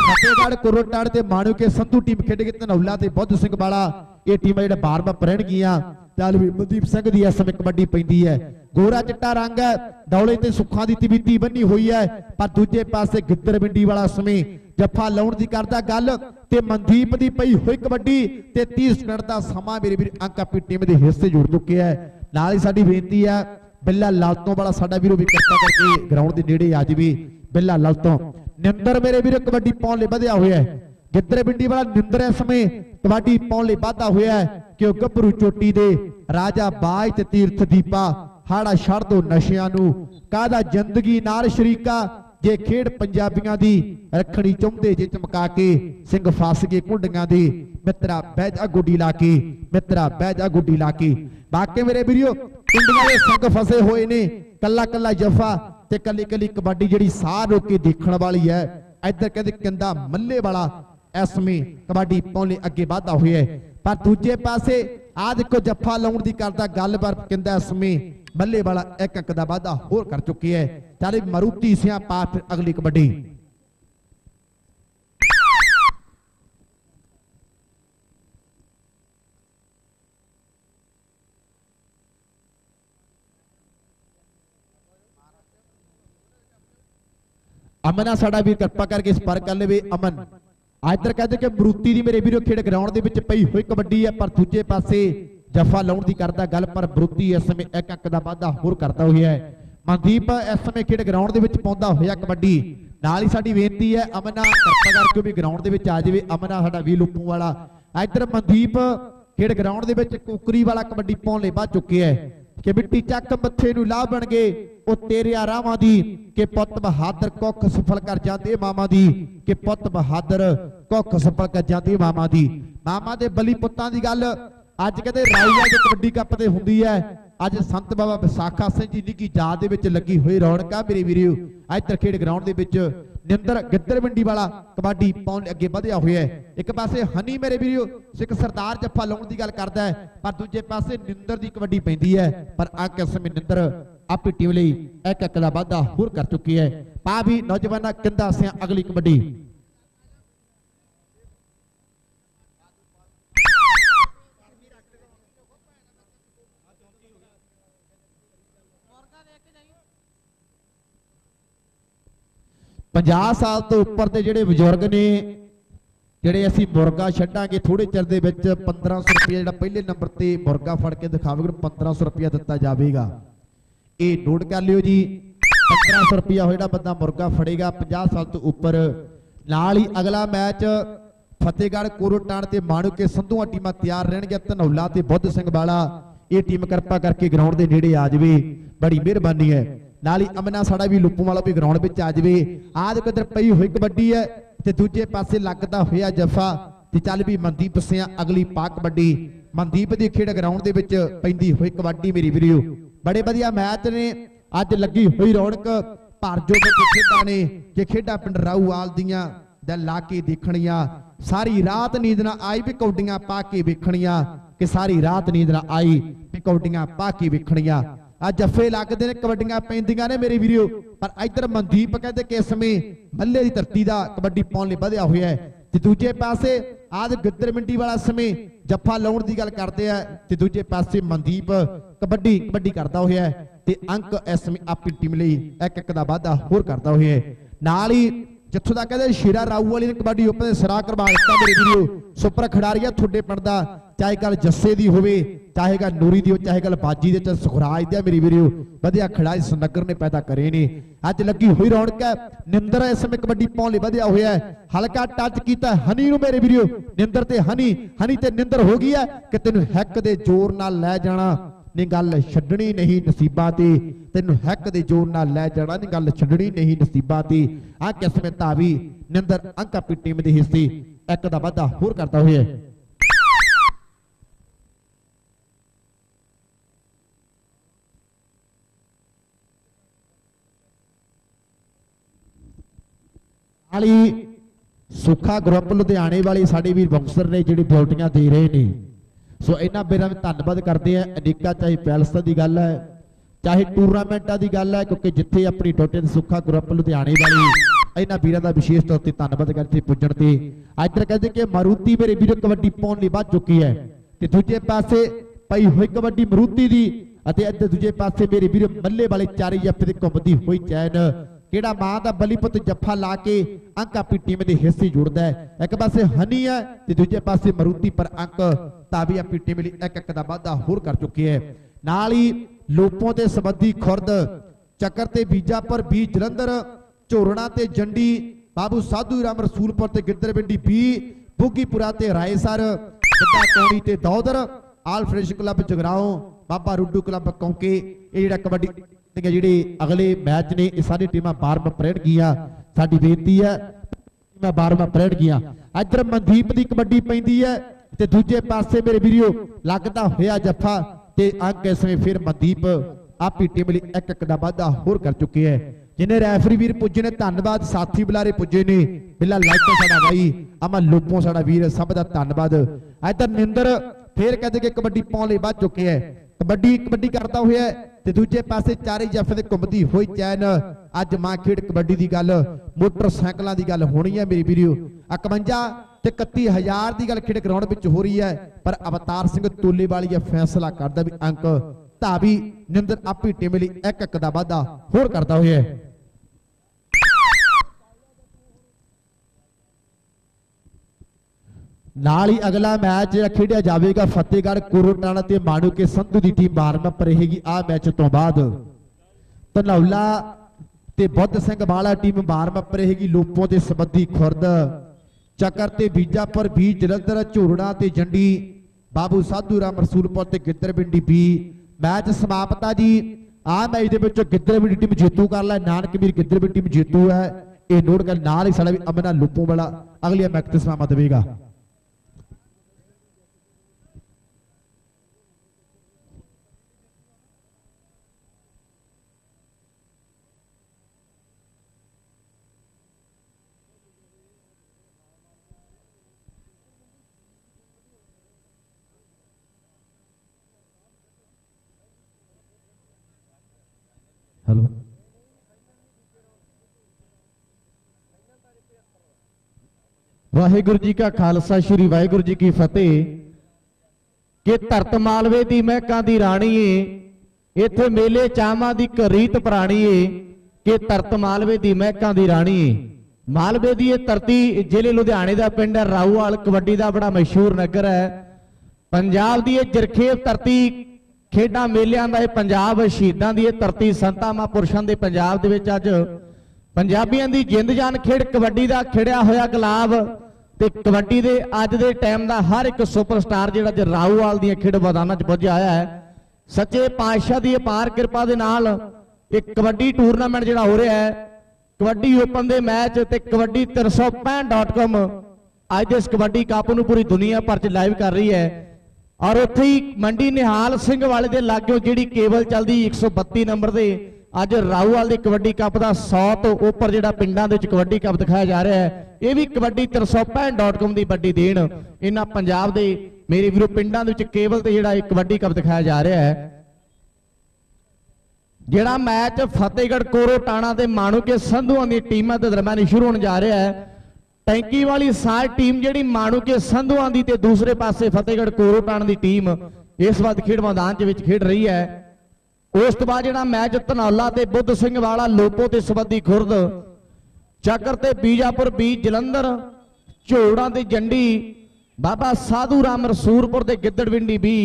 ਫਤਿਹਗੜ੍ਹ ਕੁਰਟਾੜ ਤੇ ਮਾਣੂਕੇ ਸੰਧੂ ਟੀਮ ਖੇਡ ਕੇ ਧਨੌਲਾ ਤੇ ਬੁੱਧ ਸਿੰਘ ਵਾਲਾ। ਇਹ ਟੀਮਾਂ ਜਿਹੜਾ ਬਾਰ-ਬਾਰ ਰਹਿਣਗੀਆਂ। ਚੱਲ ਵੀ ਮਨਦੀਪ ਸਿੰਘ ਦੀ ਇਸ ਸਮੇਂ ਕਬੱਡੀ ਪੈਂਦੀ ਹੈ। ਗੋਰਾ ਚਿੱਟਾ ਰੰਗ ਹੈ। ਦੌਲੇ ਤੇ ਸੁੱਖਾਂ ਦੀ ਤਬੀਤੀ ਬੰਨੀ ਹੋਈ ਹੈ। ਪਰ ਦੂਜੇ ਪਾਸੇ ਗਿੱਦੜ ਬਿੰਡੀ ਵਾਲਾ ਸਮੇਂ ਜੱਫਾ ਲਾਉਣ ਦੀ ਕਰਦਾ ਗੱਲ ਤੇ ਮਨਦੀਪ ਦੀ ਪਈ ਹੋਈ ਕਬੱਡੀ ਤੇ 30 ਸਕਿੰਟ ਦਾ ਸਮਾਂ ਮੇਰੇ ਵੀਰ ਅੰਕ ਟੀਮ ਦੇ ਹਿੱਸੇ ਜੁੜ ਚੁੱਕੇ ਹੈ। ਨਾਲ ਹੀ ਸਾਡੀ ਬੇਨਤੀ ਹੈ, ਬਿੱਲਾ ਲਾਲਤੋਂ ਵਾਲਾ ਸਾਡਾ ਵੀਰੋ ਵੀ ਕਿਰਪਾ ਕਰਕੇ ਗਰਾਊਂਡ ਦੇ ਨੇੜੇ ਆ ਜਾਵੇ। ਬਿੱਲਾ ਲਾਲਤੋਂ। ਨਿੰਦਰ ਮੇਰੇ ਵੀਰੋ, ਕਬੱਡੀ ਪਾਉਣ ਲਈ ਵਧਿਆ ਹੋਇਆ ਹੈ। ਗਿੱਦਰੇ ਬਿੰਡੀ ਵਾਲਾ ਨਿੰਦਰ ਇਸ ਸਮੇਂ ਕਬੱਡੀ ਪਾਉਣ ਲਈ ਵਾਧਾ ਹੋਇਆ ਹੈ। ਕਿ ਉਹ ਗੱਭਰੂ ਚੋਟੀ ਦੇ ਰਾਜਾ ਬਾਜ ਤੇ ਤੀਰਥ ਦੀਪਾ ਹਾੜਾ ਛੱਡ ਦੋ ਨਸ਼ਿਆਂ ਨੂੰ। ਕਾਹਦਾ ਜ਼ਿੰਦਗੀ ਨਾਲ ਸ਼ਰੀਕਾ? ਜੇ ਖੇਡ ਪੰਜਾਬੀਆਂ ਦੀ ਰੱਖਣੀ ਚਾਹੁੰਦੇ ਜੇ ਚਮਕਾ ਕੇ ਸਿੰਘ ਫਸ ਗਏ ਕੁੰਡੀਆਂ ਦੀ, ਮਿੱਤਰਾ ਬਹਿ ਜਾ ਗੁੱਡੀ ਲਾ ਕੇ, ਮਿੱਤਰਾ ਬਹਿ ਜਾ ਗੁੱਡੀ ਲਾ ਕੇ। ਬਾਕੀ ਮੇਰੇ ਵੀਰੋ, ਪਿੰਡੀਆਂ ਦੇ ਸਿੰਘ ਫਸੇ ਹੋਏ ਨੇ, ਕੱਲਾ ਕੱਲਾ ਜਫਾ ਤੇ ਕੱਲੀ ਕੱਲੀ ਕਬੱਡੀ ਜਿਹੜੀ ਸਾਹ ਰੋਕ ਕੇ ਦੇਖਣ ਵਾਲੀ ਹੈ। ਇੱਧਰ ਕਹਿੰਦੇ, ਕਿੰਦਾ ਮੱਲੇ ਵਾਲਾ ਐਸਮੀ ਕਬੱਡੀ ਪਾਉਣੇ ਅੱਗੇ ਵਾਧਾ ਹੋਇਆ ਹੈ। ਪਰ ਦੂਜੇ ਪਾਸੇ ਆ ਦੇਖੋ ਜੱਫਾ ਲਾਉਣ ਦੀ ਕਰਦਾ ਗੱਲ ਪਰ ਕਿੰਦਾ ਐਸਮੀ ਮੱਲੇ ਵਾਲਾ ਇੱਕ ਇੱਕ ਦਾ ਵਾਧਾ ਹੋਰ ਕਰ ਚੁੱਕੀ ਹੈ ਚਾਰੇ ਮਰੂਤੀ ਸਿਆ ਪਾ ਫਿਰ ਅਗਲੀ ਕਬੱਡੀ ਅਮਨਾ ਸਾਡਾ ਵੀ ਕਿਰਪਾ ਕਰਕੇ ਸੰਪਰਕ ਕਰ ਲਵੇ ਅਮਨ ਇੱਧਰ ਕਹਿੰਦੇ ਕਿ ਮਰੂਤੀ ਦੀ ਮੇਰੇ ਵੀਰੋ ਖੇਡ ਗਰਾਊਂਡ ਦੇ ਵਿੱਚ ਪਈ ਹੋਈ ਕਬੱਡੀ ਹੈ, ਪਰ ਦੂਜੇ ਪਾਸੇ ਜਫਾ ਲਾਉਣ ਦੀ ਕਰਦਾ ਗੱਲ, ਪਰ ਮਰੂਤੀ ਇਸ ਸਮੇਂ ਇੱਕ ਇੱਕ ਦਾ ਵਾਧਾ ਹੋਰ ਕਰਦਾ ਹੋਇਆ ਹੈ। ਮਨਦੀਪ ਇਸ ਸਮੇਂ ਖੇਡ ਗਰਾਊਂਡ ਦੇ ਵਿੱਚ ਪਾਉਂਦਾ ਹੋਇਆ ਕਬੱਡੀ। ਨਾਲ ਹੀ ਸਾਡੀ ਬੇਨਤੀ ਹੈ, ਅਮਨਾ ਕਿਰਪਾ ਕਰਕੇ ਵੀ ਗਰਾਊਂਡ ਦੇ ਵਿੱਚ ਆ ਜਾਵੇ। ਅਮਨਾ ਸਾਡਾ ਵੀ ਲੁੱਪੂ ਵਾਲਾ। ਇੱਧਰ ਮਨਦੀਪ ਖੇਡ ਗਰਾਊਂਡ ਦੇ ਵਿੱਚ ਕੁਕਰੀ ਵਾਲਾ ਕਬੱਡੀ ਪਾਉਣ ਲਈ ਵੱਧ ਚੁੱਕੇ ਹੈ। ਕਿ ਮਿੱਟੀ ਚੱਕ ਮੱਥੇ ਨੂੰ ਲਾਹ ਬਣ ਗਏ। ਉਹ ਤੇਰੇ ਆਰਾਵਾਂ ਦੀ ਕਿ ਪੁੱਤ ਬਹਾਦਰ ਕੁੱਖ ਸਫਲ ਕਰ ਜਾਂਦੇ ਮਾਮਾ ਦੀ ਕਿ ਪੁੱਤ ਬਹਾਦਰ ਕੁੱਖ ਸਫਲ ਕਰ ਜਾਂਦੇ ਮਾਮਾ ਦੀ। ਮਾਮਾ ਦੇ ਬਲੀ ਪੁੱਤਾਂ ਦੀ ਗੱਲ ਅੱਜ ਕਹਿੰਦੇ ਰਾਈਆ ਦੇ ਕਬੱਡੀ ਕੱਪ ਤੇ ਹੁੰਦੀ ਹੈ। ਅੱਜ ਸੰਤ ਬਾਬਾ ਵਿਸਾਖਾ ਸਿੰਘ ਜੀ ਦੀ ਯਾਦ ਦੇ ਵਿੱਚ ਲੱਗੀ ਹੋਈ ਰੌਣਕ ਮੇਰੇ ਵੀਰੋ। ਇੱਧਰ ਖੇਡ ਗਰਾਊਂਡ ਦੇ ਵਿੱਚ ਨਿੰਦਰ ਗਿੱਦੜ ਮੰਡੀ ਵਾਲਾ ਕਬੱਡੀ ਪਾਉਣ ਅੱਗੇ ਵਧਿਆ ਹੋਇਆ ਹੈ। ਇੱਕ ਪਾਸੇ ਹਨੀ ਮੇਰੇ ਵੀਰਿਓ ਸਿੱਖ ਸਰਦਾਰ ਜੱਫਾ ਲਾਉਣ ਦੀ ਗੱਲ ਕਰਦਾ ਹੈ, ਪਰ ਦੂਜੇ ਪਾਸੇ ਨਿੰਦਰ ਦੀ ਕਬੱਡੀ ਪੈਂਦੀ ਹੈ। ਪਰ ਆ ਕਿਸਮ ਨਿੰਦਰ ਆਪਣੀ ਟੀਮ ਲਈ ਇੱਕ ਇੱਕ ਦਾ ਵਾਧਾ ਹੋਰ ਕਰ ਚੁੱਕੀ ਹੈ। ਪਾ ਵੀ ਨੌਜਵਾਨਾਂ ਕਿੰਦਾ ਸਿਆ ਅਗਲੀ ਕਬੱਡੀ। ਪੰਜਾਹ ਸਾਲ ਤੋਂ ਉੱਪਰ ਦੇ ਜਿਹੜੇ ਬਜ਼ੁਰਗ ਨੇ, ਜਿਹੜੇ ਅਸੀਂ ਮੁਰਗਾ ਛੱਡਾਂਗੇ ਥੋੜੇ ਚਿਰ ਦੇ ਵਿੱਚ 1500 ਰੁਪਏ ਜਿਹੜਾ ਪਹਿਲੇ ਨੰਬਰ ਤੇ ਮੁਰਗਾ ਫੜ ਕੇ ਦਿਖਾਵੇਗਾ 1500 ਰੁਪਏ ਦਿੱਤਾ ਜਾਵੇਗਾ। ਇਹ ਨੋਟ ਕਰ ਲਿਓ ਜੀ 1500 ਰੁਪਏ ਜਿਹੜਾ ਬੰਦਾ ਮੁਰਗਾ ਫੜੇਗਾ 50 ਸਾਲ ਤੋਂ ਉੱਪਰ। ਨਾਲ ਹੀ ਅਗਲਾ ਮੈਚ, ਫਤਿਹਗੜ੍ਹ, ਕੋਰਟਾਣ ਤੇ ਮਾਣੂਕੇ ਸੰਧੂਆਂ ਟੀਮਾਂ ਤਿਆਰ ਰਹਿਣਗੀਆਂ, ਧਨੌਲਾ ਤੇ ਬੁੱਧ ਸਿੰਘ ਵਾਲਾ। ਇਹ ਟੀਮ ਕਿਰਪਾ ਕਰਕੇ ਗਰਾਊਂਡ ਦੇ ਨੇੜੇ ਆ ਜਾਵੇ। ਬੜੀ ਮਿਹਰਬਾਨੀ ਹੈ। ਨਾਲ ਹੀ ਅਮਨਾ ਸਾਡਾ ਵੀ ਲੁੱਪੂ ਵਾਲਾ ਵੀ ਗਰਾਊਂਡ ਵਿੱਚ ਆ ਜਾਵੇ। ਆਹ ਦੇਖੋ ਇੱਧਰ ਪਈ ਹੋਈ ਕਬੱਡੀ ਹੈ ਤੇ ਦੂਜੇ ਪਾਸੇ ਲੱਗਦਾ ਹੋਇਆ ਜਫਾ ਤੇ ਚੱਲ ਵੀ ਮਨਦੀਪ ਸਿਆ ਅਗਲੀ ਪਾ ਕਬੱਡੀ। ਮਨਦੀਪ ਦੀ ਖੇਡ ਗਰਾਊਂਡ ਦੇ ਵਿੱਚ ਪੈਂਦੀ ਹੋਈ ਕਬੱਡੀ ਮੇਰੀ ਵੀਡੀਓ ਬੜੇ ਵਧੀਆ ਮੈਚ ਨੇ। ਅੱਜ ਲੱਗੀ ਹੋਈ ਰੌਣਕ। ਭਰ ਜੋ ਵਿੱਚ ਖੇਡਾਂ ਨੇ ਕਿ ਖੇਡਾਂ ਪਿੰਡ ਰਾਊਵਾਲ ਦੀਆਂ ਦਿਲ ਲਾ ਕੇ ਦੇਖਣੀਆਂ। ਸਾਰੀ ਰਾਤ ਨੀਂਦ ਨਾ ਆਈ ਵੀ ਕੌਡੀਆਂ ਪਾ ਕੇ ਵੇਖਣੀਆਂ। ਕਿ ਸਾਰੀ ਰਾਤ ਨੀਂਦ ਨਾ ਆਈ ਵੀ ਕੌਡੀਆਂ ਪਾ ਕੇ ਵੇਖਣੀਆਂ। ਆ ਜੱਫੇ ਲੱਗਦੇ ਨੇ, ਕਬੱਡੀਆਂ ਪੈਂਦੀਆਂ ਨੇ ਮੇਰੇ ਵੀਰੋ ਪਰ ਇੱਧਰ ਮਨਦੀਪ ਕਹਿੰਦੇ ਕਿ ਇਸ ਸਮੇਂ ਮੱਲੇ ਦੀ ਧਰਤੀ ਦਾ ਕਬੱਡੀ ਪਾਉਣ ਲਈ ਵਧਿਆ ਹੋਇਆ ਹੈ। ਤੇ ਦੂਜੇ ਪਾਸੇ ਆਦ ਗਿੱਦੜ ਮੰਡੀ ਵਾਲਾ ਸਮੇਂ ਜੱਫਾ ਲਾਉਣ ਦੀ ਗੱਲ ਕਰਦੇ ਆ, ਤੇ ਦੂਜੇ ਪਾਸੇ ਮਨਦੀਪ ਕਬੱਡੀ ਕਬੱਡੀ ਕਰਦਾ ਹੋਇਆ ਤੇ ਅੰਕ ਇਸ ਸਮੇਂ ਆਪਣੀ ਟੀਮ ਲਈ ਇੱਕ ਇੱਕ ਦਾ ਵਾਧਾ ਹੋਰ ਕਰਦਾ ਹੋਇਆ ਹੈ। ਨਾਲ ਹੀ ਜਿੱਥੋਂ ਦਾ ਕਹਿੰਦੇ ਸ਼ੀਰਾ ਰਾਊ ਵਾਲੀ ਨੇ ਕਬੱਡੀ ਉੱਪਰ ਦੇ ਕਰਵਾ ਦਿੱਤਾ ਮੇਰੇ ਵੀਰੋ ਸੁਪਰ ਖਿਡਾਰੀਆ ਤੁਹਾਡੇ ਪਿੰਡ ਦਾ ਚਾਹੇ ਗੱਲ ਜੱਸੇ ਦੀ ਹੋਵੇ, ਚਾਹੇ ਗੱਲ ਨੂਰੀ ਦੀ ਹੋਵੇ, ਚਾਹੇ ਗੱਲ ਬਾਜੀ ਦੇ ਚਾਹੇ ਸੁਖਰਾਜ ਦੇ ਮੇਰੇ ਵੀਰੋ। ਵਧੀਆ ਖਿਡਾਰੀ ਸੁਨਗਰ ਨੇ ਪੈਦਾ ਕਰੇ ਨੇ। ਅੱਜ ਲੱਗੀ ਹੋਈ ਰੌਣਕ ਹੈ। ਨਿੰਦਰ ਇਸ ਸਮੇਂ ਕਬੱਡੀ ਪਾਉਣ ਲਈ ਵਧਿਆ ਹੋਇਆ ਹੈ। ਹਲਕਾ ਟੱਚ ਕੀਤਾ ਹਨੀ ਨੂੰ ਮੇਰੇ ਵੀਰੋ। ਨਿੰਦਰ ਤੇ ਹਨੀ ਹਨੀ ਤੇ ਨਿੰਦਰ ਹੋ ਗਈ ਹੈ ਕਿ ਤੈਨੂੰ ਹੈਕ ਦੇ ਜ਼ੋਰ ਨਾਲ ਲੈ ਜਾਣਾ। ਨਹੀਂ ਗੱਲ ਛੱਡਣੀ ਨਹੀਂ ਨਸੀਬਾਂ ਤੇ। ਤੈਨੂੰ ਹੱਕ ਦੇ ਜੋਰ ਨਾਲ ਲੈ ਜਾਣਾ ਨਹੀਂ ਗੱਲ ਛੱਡਣੀ ਨਹੀਂ ਨਸੀਬਾਂ ਤੇ। ਆ ਕਿਸਮੇ ਧਾਵੀ ਨਿੰਦਰ ਅੰਕਾ ਪੀ ਟੀਮ ਦੇ ਹਿੱਸੇ। ਇੱਕ ਦਾ ਵਾਧਾ ਹੋਰ ਕਰਦਾ ਹੋਇਆ ਵਾਲੀ ਸੁੱਖਾ ਗਰੁੱਪ ਲੁਧਿਆਣੇ ਵਾਲੇ ਸਾਡੇ ਵੀਰ ਬਾਕਸਰ ਨੇ ਜਿਹੜੇ ਬਿਊਟੀਆਂ ਦੇ ਰਹੇ ਨੇ। ਸੋ ਇਹਨਾਂ ਵੀਰਾਂ ਦਾ ਧੰਨਵਾਦ ਕਰਦੇ ਆ। ਅਨੇਕਾ ਚਾਹੇ ਪੈਲਸਾਂ ਦੀ ਗੱਲ ਹੈ, ਚਾਹੇ ਟੂਰਨਾਮੈਂਟਾਂ ਦੀ ਗੱਲ ਹੈ, ਕਿਉਂਕਿ ਜਿੱਥੇ ਆਪਣੀ ਟੋਟੇ ਦੇ ਸੁੱਖਾ ਗਰੁੱਪ ਲੁਧਿਆਣੇ ਵਾਲੀ, ਇਹਨਾਂ ਵੀਰਾਂ ਦਾ ਵਿਸ਼ੇਸ਼ ਤੌਰ ਤੇ ਧੰਨਵਾਦ ਕਰਦੇ ਪੁੱਜਣ ਤੇ। ਅੱਜ ਤੱਕ ਕਹਿੰਦੇ ਕਿ ਮਾਰੂਤੀ ਮੇਰੇ ਵੀਰੋ, ਕਬੱਡੀ ਪਾਉਣ ਲਈ ਵੱਧ ਚੁੱਕੀ ਹੈ। ਤੇ ਦੂਜੇ ਪਾਸੇ ਪਈ ਹੋਈ ਕਬੱਡੀ ਮਰੂਤੀ ਦੀ, ਅਤੇ ਇੱਧਰ ਦੂਜੇ ਪਾਸੇ ਮੇਰੇ ਵੀਰੋ, ਮੱਲੇ ਵਾਲੇ ਚਾਰੇ ਜੱਫੇ ਦੇ ਘੁੰਮਦੀ ਹੋਈ ਚੈਨ। ਜਿਹੜਾ ਮਾਂ ਦਾ ਬਲੀਪੁੱਤ ਜੱਫਾ ਲਾ ਕੇ ਅੰਕ ਆਪਣੀ ਟੀਮ ਦੇ ਹਿੱਸੇ ਜੁੜਦਾ ਹੈ, ਇੱਕ ਪਾਸੇ ਹਨੀ ਹੈ ਤੇ ਦੂਜੇ ਪਾਸੇ ਮਰੂਤੀ ਪਰ ਅੰਕ ਤਾਂ ਆਪਣੀ ਟੀਮ ਲਈ ਇੱਕ ਇੱਕ ਦਾ ਵਾਧਾ ਹੋਰ ਕਰ ਚੁੱਕੀ ਹੈ। ਨਾਲ ਹੀ ਲੋਪੋਂ ਤੇ ਸਬੰਧੀ ਖੁਰਦ, ਚੱਕਰ ਤੇ ਬੀਜਾਪੁਰ ਬੀ ਜਲੰਧਰ, ਝੋਰਣਾ ਤੇ ਜੰਡੀ, ਬਾਬੂ ਸਾਧੂ ਰਾਮ ਰਸੂਲਪੁਰ ਤੇ ਗਿੱਦਰਵਿੰਡੀ ਬੀ, ਬੁੱਗੀਪੁਰਾ ਤੇ ਰਾਏਸਰ, ਸਿੱਧਾ ਕੌਣੀ ਤੇ Daudhar, all fresh club Jagraon Baba Ruddu club Kaunke, ਇਹ ਜਿਹੜਾ ਕਬੱਡੀ ਦੇ ਜਿਹੜੇ ਅਗਲੇ ਮੈਚ ਨੇ, ਇਹ ਸਾਰੀ ਟੀਮਾਂ ਬਾਰ-ਬਾਰ ਪਰੇਡ ਕੀਆਂ। ਸਾਡੀ ਬੇਨਤੀ ਹੈ, ਮੈਂ ਬਾਰ-ਬਾਰ ਕੀਆਂ। ਇੱਧਰ ਮਨਦੀਪ ਦੀ ਕਬੱਡੀ ਪੈਂਦੀ ਹੈ ਤੇ ਦੂਜੇ ਪਾਸੇ ਮੇਰੇ ਵੀਰੋ, ਲੱਗਦਾ ਹੋਇਆ ਜੱਫਾ ਤੇ ਅੰਕ ਸਮੇਂ ਫਿਰ ਮਨਦੀਪ ਆਪੀ ਟੀਮ ਲਈ ਇੱਕ ਇੱਕ ਦਾ ਵਾਧਾ ਹੋਰ ਕਰ ਚੁੱਕੇ ਹੈ। ਜਿਨੇ ਰੈਫਰੀ ਵੀਰ ਪੁੱਜੇ ਨੇ, ਧੰਨਵਾਦ। ਸਾਥੀ ਬੁਲਾਰੇ ਪੁੱਜੇ ਨੇ। ਬਿੱਲਾ ਲਾਈਕ ਸਾਡਾ ਬਾਈ ਅਮਾ ਲੋਪੋ ਸਾਡਾ ਵੀਰ ਸਭ ਦਾ ਧੰਨਵਾਦ। ਇੱਧਰ ਨਿੰਦਰ ਫੇਰ ਕਹਿੰਦੇ ਕਿ ਕਬੱਡੀ ਪਾਉਣ ਲਈ ਵੱਧ ਚੁੱਕੇ ਹੈ। ਕਬੱਡੀ ਕਬੱਡੀ ਕਰਦਾ ਹੋਇਆ ਤੇ ਦੂਜੇ ਪਾਸੇ ਚਾਰੇ ਜੱਫੇ ਦੇ ਘੁੰਮਦੀ ਹੋਈ ਚੈਨ। ਅੱਜ ਮਾਂ ਖੇਡ ਕਬੱਡੀ ਦੀ ਗੱਲ, ਮੋਟਰਸਾਈਕਲਾਂ ਦੀ ਗੱਲ ਹੋਣੀ ਹੈ ਮੇਰੀ ਵੀਡੀਓ 51 ਤੇ 31000 ਦੀ ਗੱਲ ਖੇਡ ਗਰਾਊਂਡ ਵਿੱਚ ਹੋ ਰਹੀ ਹੈ, ਪਰ ਅਵਤਾਰ ਸਿੰਘ ਤੋਲੇ ਵਾਲੀ ਇਹ ਫੈਸਲਾ ਕਰਦਾ ਵੀ ਅੰਕ। ਧਾਵੀ, ਨਿੰਦਰ ਆਪੀ ਟੀਮ ਲਈ ਇੱਕ ਇੱਕ ਦਾ ਵਾਧਾ ਹੋਰ ਕਰਦਾ ਹੋਇਆ ਨਾਲ ਹੀ ਅਗਲਾ ਮੈਚ ਜਿਹੜਾ ਖੇਡਿਆ ਜਾਵੇਗਾ, ਫਤਿਹਗੜ੍ਹ, ਕੋਰੋਟਾਣਾ ਤੇ ਮਾਣੂਕੇ ਸੰਧੂ ਦੀ ਟੀਮ ਬਾਰਮਪ ਰਹੇਗੀ ਆ ਮੈਚ ਤੋਂ ਬਾਅਦ। ਧਨੌਲਾ ਤੇ ਬੁੱਧ ਸਿੰਘ ਵਾਲਾ ਟੀਮ ਬਾਰਮਪ ਰਹੇਗੀ, ਲੋਪੋ ਦੇ ਸਬੱਧੀ ਖੁਰਦ। ਚੱਕਰ ਤੇ ਬੀਜਾਪੁਰ ਵੀ ਜਲੰਧਰ ਝੂਰਣਾ ਤੇ ਜੰਡੀ, ਬਾਬੂ ਸਾਧੂ, ਰਾਮ ਰਸੂਲਪੁਰ ਤੇ ਗਿੱਦਰਵਿੰਡੀ ਵੀ। ਮੈਚ ਸਮਾਪਤ ਆ ਜੀ। ਆ ਮੈਚ ਦੇ ਵਿੱਚ ਗਿੱਦਰਵਿੰਡੀ ਟੀਮ ਜੇਤੂ ਕਰ ਲੈ। ਨਾਨਕ ਵੀਰ ਗਿੱਦਰਵਿੰਡੀ ਟੀਮ ਜੇਤੂ ਹੈ। ਇਹ ਨੋਟ ਕਰ, ਨਾਲ ਹੀ ਸਾਡਾ ਵੀ ਅਮਨਾ ਲੋਪੋਂ ਵਾਲਾ ਅਗਲੀ ਮੈਚ ਤੇ ਸਮਾਪਤ ਦੇਵੇਗਾ ਹੈਲੋ ਵਾਹਿਗੁਰੂ ਜੀ ਕਾ ਖਾਲਸਾ, ਸ੍ਰੀ ਵਾਹਿਗੁਰੂ ਜੀ ਕੀ ਫਤਿਹ। ਕਿ ਧਰਤ ਮਾਲਵੇ ਦੀ ਮਹਿਕਾਂ ਦੀ ਰਾਣੀ ਏ। ਇੱਥੇ ਮੇਲੇ ਚਾਵਾਂ ਦੀ ਕਰੀਤ ਪ੍ਰਾਣੀ ਏ ਕਿ ਧਰਤ ਮਾਲਵੇ ਦੀ ਮਹਿਕਾਂ ਦੀ ਰਾਣੀ ਏ। ਮਾਲਵੇ ਦੀ ਇਹ ਧਰਤੀ ਜ਼ਿਲ੍ਹੇ ਲੁਧਿਆਣੇ ਦਾ ਪਿੰਡ ਹੈ, ਰਾਊਵਾਲ ਕਬੱਡੀ ਦਾ ਬੜਾ ਮਸ਼ਹੂਰ ਨਗਰ ਹੈ। ਪੰਜਾਬ ਦੀ ਇਹ ਜਰਖੇਵ ਧਰਤੀ ਖੇਡਾਂ ਮੇਲਿਆਂ ਦਾ ਇਹ ਪੰਜਾਬ ਸ਼ਹੀਦਾਂ ਦੀ ਇਹ ਧਰਤੀ ਸੰਤਾਂ ਮਹਾਂਪੁਰਸ਼ਾਂ ਦੇ ਪੰਜਾਬ ਦੇ ਵਿੱਚ ਅੱਜ ਪੰਜਾਬੀਆਂ ਦੀ ਜਿੰਦ ਜਾਨ ਖੇਡ ਕਬੱਡੀ ਦਾ ਖਿੜਿਆ ਹੋਇਆ ਗੁਲਾਬ ਤੇ ਕਬੱਡੀ ਦੇ ਅੱਜ ਦੇ ਟਾਈਮ ਦਾ ਹਰ ਇੱਕ ਸੁਪਰਸਟਾਰ ਜਿਹੜਾ ਅੱਜ ਰਾਊਵਾਲ ਦੀਆਂ ਖੇਡ ਮੈਦਾਨਾਂ 'ਚ ਪੁੱਜਿਆ ਆਇਆ ਹੈ। ਸੱਚੇ ਪਾਤਸ਼ਾਹ ਦੀ ਅਪਾਰ ਕਿਰਪਾ ਦੇ ਨਾਲ ਇਹ ਕਬੱਡੀ ਟੂਰਨਾਮੈਂਟ ਜਿਹੜਾ ਹੋ ਰਿਹਾ ਹੈ। ਕਬੱਡੀ ਓਪਨ ਦੇ ਮੈਚ ਤੇ ਕਬੱਡੀ 365.com ਅੱਜ ਇਸ ਕਬੱਡੀ ਕੱਪ ਨੂੰ ਪੂਰੀ ਦੁਨੀਆ ਭਰ 'ਚ ਲਾਈਵ ਕਰ ਰਹੀ ਹੈ। ਔਰ ਉੱਥੇ ਹੀ ਮੰਡੀ ਨਿਹਾਲ ਸਿੰਘ ਵਾਲੇ ਦੇ ਲਾਗਿਓ ਜਿਹੜੀ ਕੇਬਲ ਚੱਲਦੀ 132 ਨੰਬਰ ਦੇ ਅੱਜ ਰਾਊਵਾਲ ਦੇ ਕਬੱਡੀ ਕੱਪ ਦਾ 100 ਤੋਂ ਉੱਪਰ ਜਿਹੜਾ ਪਿੰਡਾਂ ਦੇ ਵਿੱਚ ਕਬੱਡੀ ਕੱਪ ਦਿਖਾਇਆ ਜਾ ਰਿਹਾ ਹੈ, ਇਹ ਵੀ ਕਬੱਡੀ 365.com ਦੀ ਵੱਡੀ ਦੇਣ। ਇਹਨਾਂ ਪੰਜਾਬ ਦੇ ਮੇਰੇ ਵੀਰੋ ਪਿੰਡਾਂ ਦੇ ਵਿੱਚ ਕੇਬਲ ਤੇ ਜਿਹੜਾ ਇਹ ਕਬੱਡੀ ਕੱਪ ਦਿਖਾਇਆ ਜਾ ਰਿਹਾ ਹੈ। ਜਿਹੜਾ ਮੈਚ ਫਤਿਹਗੜ੍ਹ ਕੋਰੋ ਟਾਣਾ ਤੇ ਮਾਣੂਕੇ ਸੰਧੂਆਂ ਦੀ ਟੀਮਾਂ ਦੇ ਦਰਮਿਆਨ ਸ਼ੁਰੂ ਹੋਣ ਜਾ ਰਿਹਾ ਹੈ ਟੈਂਕੀ ਵਾਲੀ ਸਾਰ ਟੀਮ ਜਿਹੜੀ ਮਾਣੂ ਕੇ ਸੰਧੂਆਂ ਦੀ ਤੇ ਦੂਸਰੇ ਪਾਸੇ ਫਤਿਹਗੜ੍ਹ ਕੋਰੋ ਦੀ ਟੀਮ ਇਸ ਵਾਰ ਖੇਡ ਮੈਦਾਨ ਦੇ ਵਿੱਚ ਖੇਡ ਰਹੀ ਹੈ। ਉਸ ਤੋਂ ਬਾਅਦ ਜਿਹੜਾ ਮੈਚ ਧਨੌਲਾ ਤੇ ਬੁੱਧ ਸਿੰਘ ਵਾਲਾ ਲੋਪੋ ਤੇ ਸਬੱਧੀ ਖੁਰਦ, ਚੱਕਰ ਤੇ ਬੀਜਾਪੁਰ ਬੀ ਜਲੰਧਰ, ਝੋੜਾਂ ਤੇ ਜੰਡੀ, ਬਾਬਾ ਸਾਧੂ ਰਾਮ ਰਸੂਰਪੁਰ ਦੇ ਗਿੱਦੜਵਿੰਡੀ ਵੀ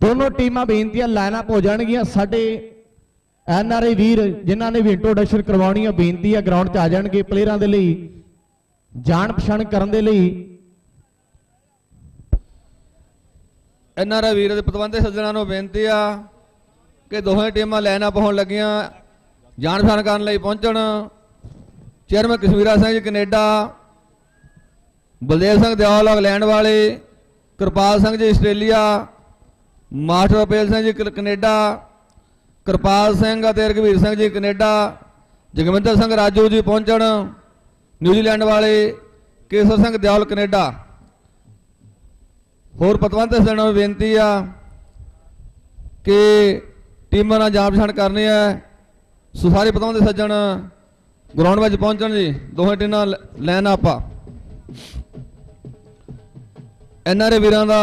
ਦੋਨੋਂ ਟੀਮਾਂ ਬੇਨਤੀਆਂ ਲਾਈਨਅਪ ਹੋ ਜਾਣਗੀਆਂ ਸਾਡੇ ਐਨ ਆਰ ਆਈ ਵੀਰ, ਜਿਨ੍ਹਾਂ ਨੇ ਵੀ ਇੰਟਰੋਡਕਸ਼ਨ ਕਰਵਾਉਣੀ ਆ, ਬੇਨਤੀ ਆ ਗਰਾਊਂਡ 'ਚ ਆ ਜਾਣਗੇ ਪਲੇਅਰਾਂ ਦੇ ਲਈ, ਜਾਣ ਪਛਾਣ ਕਰਨ ਦੇ ਲਈ। ਐੱਨ ਆਰ ਆਈ ਵੀਰ ਦੇ ਪਤਵੰਤੇ ਸੱਜਣਾਂ ਨੂੰ ਬੇਨਤੀ ਆ ਕਿ ਦੋਹੇ ਟੀਮਾਂ ਲਾਈਨ ਅਪ ਹੋਣ ਲੱਗੀਆਂ, ਜਾਣ ਪਛਾਣ ਕਰਨ ਲਈ ਪਹੁੰਚਣ। Chairman Kashmira Singh ji, Canada. Baldev Singh Deol, England ਵਾਲੇ। ਕਿਰਪਾਲ ਸਿੰਘ ਜੀ, ਆਸਟ੍ਰੇਲੀਆ। ਮਾਸਟਰ ਅਪੇਲ ਸਿੰਘ ਜੀ, ਕਲ- ਕੈਨੇਡਾ। ਕਿਰਪਾਲ ਸਿੰਘ ਅਤੇ ਰਘਵੀਰ ਸਿੰਘ ਜੀ ਕੈਨੇਡਾ, ਜਗਵਿੰਦਰ ਸਿੰਘ ਰਾਜੂ ਜੀ ਪਹੁੰਚਣ, ਨਿਊਜ਼ੀਲੈਂਡ ਵਾਲੇ ਕੇਸਰ ਸਿੰਘ ਦਿਆਲ ਕੈਨੇਡਾ। ਹੋਰ ਪਤਵੰਤ ਸੱਜਣਾਂ ਨੂੰ ਬੇਨਤੀ ਆ ਕਿ ਟੀਮਾਂ ਨਾਲ ਜਾਣ ਪਛਾਣ ਕਰਨੀ ਹੈ। ਸੋ ਸਾਰੇ ਪਤਵੰਤ ਸੱਜਣ ਗਰਾਊਂਡ ਵਿੱਚ ਪਹੁੰਚਣ ਜੀ। ਦੋਵੇਂ ਟੀਮਾਂ ਲੈਣ ਆਪਾ। ਐਨਆਰਏ ਵੀਰਾਂ ਦਾ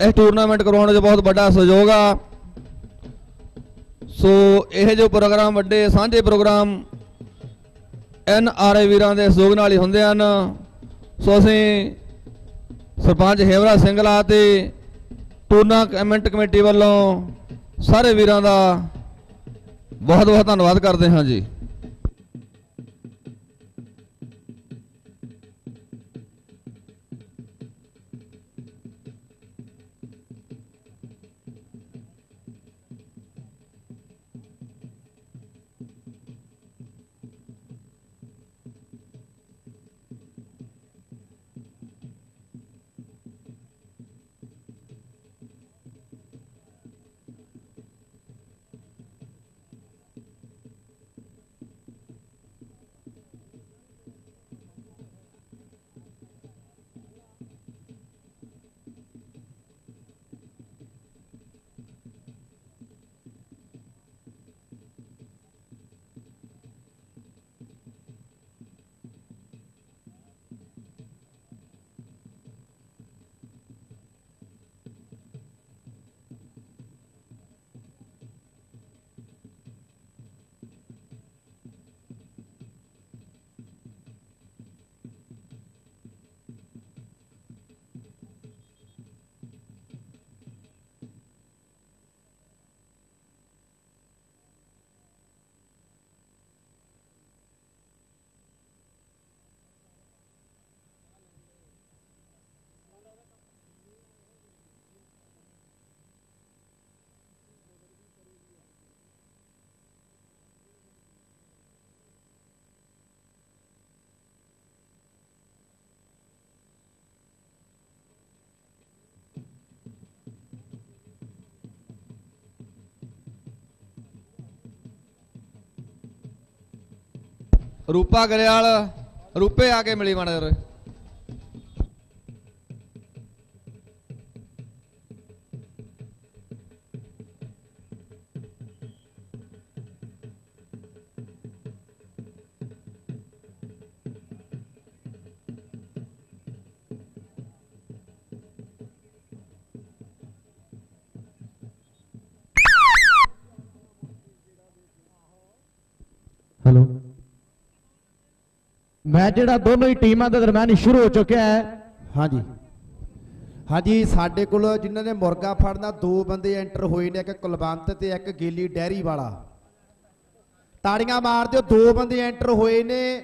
ਇਸ ਟੂਰਨਾਮੈਂਟ ਕਰਵਾਉਣ 'ਚ ਬਹੁਤ ਵੱਡਾ ਸਹਿਯੋਗ ਆ। ਸੋ ਇਹ ਜੋ ਪ੍ਰੋਗਰਾਮ, ਵੱਡੇ ਸਾਂਝੇ ਪ੍ਰੋਗਰਾਮ ਐਨ ਆਰ ਏ ਵੀਰਾਂ ਦੇ ਸਹਿਯੋਗ ਨਾਲ ਹੀ ਹੁੰਦੇ ਹਨ। ਸੋ ਅਸੀਂ ਸਰਪੰਚ ਹੇਵਰਾ ਸਿੰਘਲਾ ਤੇ ਟੂਰਨਾਮੈਂਟ ਕਮੇਟੀ ਵੱਲੋਂ ਸਾਰੇ ਵੀਰਾਂ ਦਾ ਬਹੁਤ ਬਹੁਤ ਧੰਨਵਾਦ ਕਰਦੇ ਹਾਂ ਜੀ। ਰੂਪਾ ਗਰੇਵਾਲ ਰੂਪੇ ਆ ਕੇ ਮਿਲੀ ਮਾੜਾ ਮੈਚ ਜਿਹੜਾ ਦੋਨੋਂ ਹੀ ਟੀਮਾਂ ਦੇ ਦਰਮਿਆਨ ਸ਼ੁਰੂ ਹੋ ਚੁੱਕਿਆ ਹੈ। ਹਾਂਜੀ। ਹਾਂਜੀ, ਸਾਡੇ ਕੋਲ ਜਿਨ੍ਹਾਂ ਨੇ ਮੁਰਗਾ ਫੜਨਾ, ਦੋ ਬੰਦੇ ਐਂਟਰ ਹੋਏ ਨੇ, ਇੱਕ ਕੁਲਵੰਤ ਤੇ ਇੱਕ ਗੇਲੀ ਡੈਰੀ ਵਾਲਾ। ਤਾੜੀਆਂ ਮਾਰ ਦਿਓ ਦੋ ਬੰਦੇ ਐਂਟਰ ਹੋਏ ਨੇ,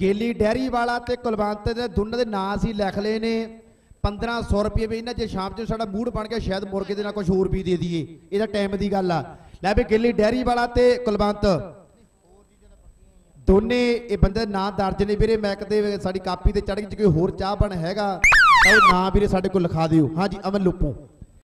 ਗੇਲੀ ਡੈਰੀ ਵਾਲਾ ਤੇ ਕੁਲਵੰਤ ਦੇ ਦੋਨਾਂ ਦੇ ਨਾਂ ਅਸੀਂ ਲਿਖ ਲਏ ਨੇ। 1500 ਰੁਪਏ ਵੀ ਇਹਨਾਂ ਜੇ ਸ਼ਾਮ ਚ ਸਾਡਾ ਮੂਡ ਬਣ ਗਿਆ, ਸ਼ਾਇਦ ਮੁਰਗੇ ਦੇ ਨਾਲ ਕੁਝ ਹੋਰ ਵੀ ਦੇ ਦਈਏ। ਇਹਦਾ ਟਾਈਮ ਦੀ ਗੱਲ ਆ। ਲੈ ਵੀ ਗੇਲੀ ਡੈਰੀ ਵਾਲਾ ਤੇ ਕੁਲਵੰਤ। ਦੋਨੇ ਇਹ ਬੰਦੇ ਨਾਂ ਦਰਜ ਨੇ ਵੀਰੇ, ਮੈਂ ਕਦੇ ਸਾਡੀ ਕਾਪੀ ਤੇ ਚੜ੍ਹ ਕੇ ਜੇ ਕੋਈ ਹੋਰ ਚਾਹ ਬਣ ਹੈਗਾ, ਤਾਂ ਉਹ ਨਾਂ ਵੀਰੇ ਸਾਡੇ ਕੋਲ ਲਿਖਾ ਦਿਓ। ਹਾਂਜੀ, ਅਮਨ ਲੁੱਪੋ।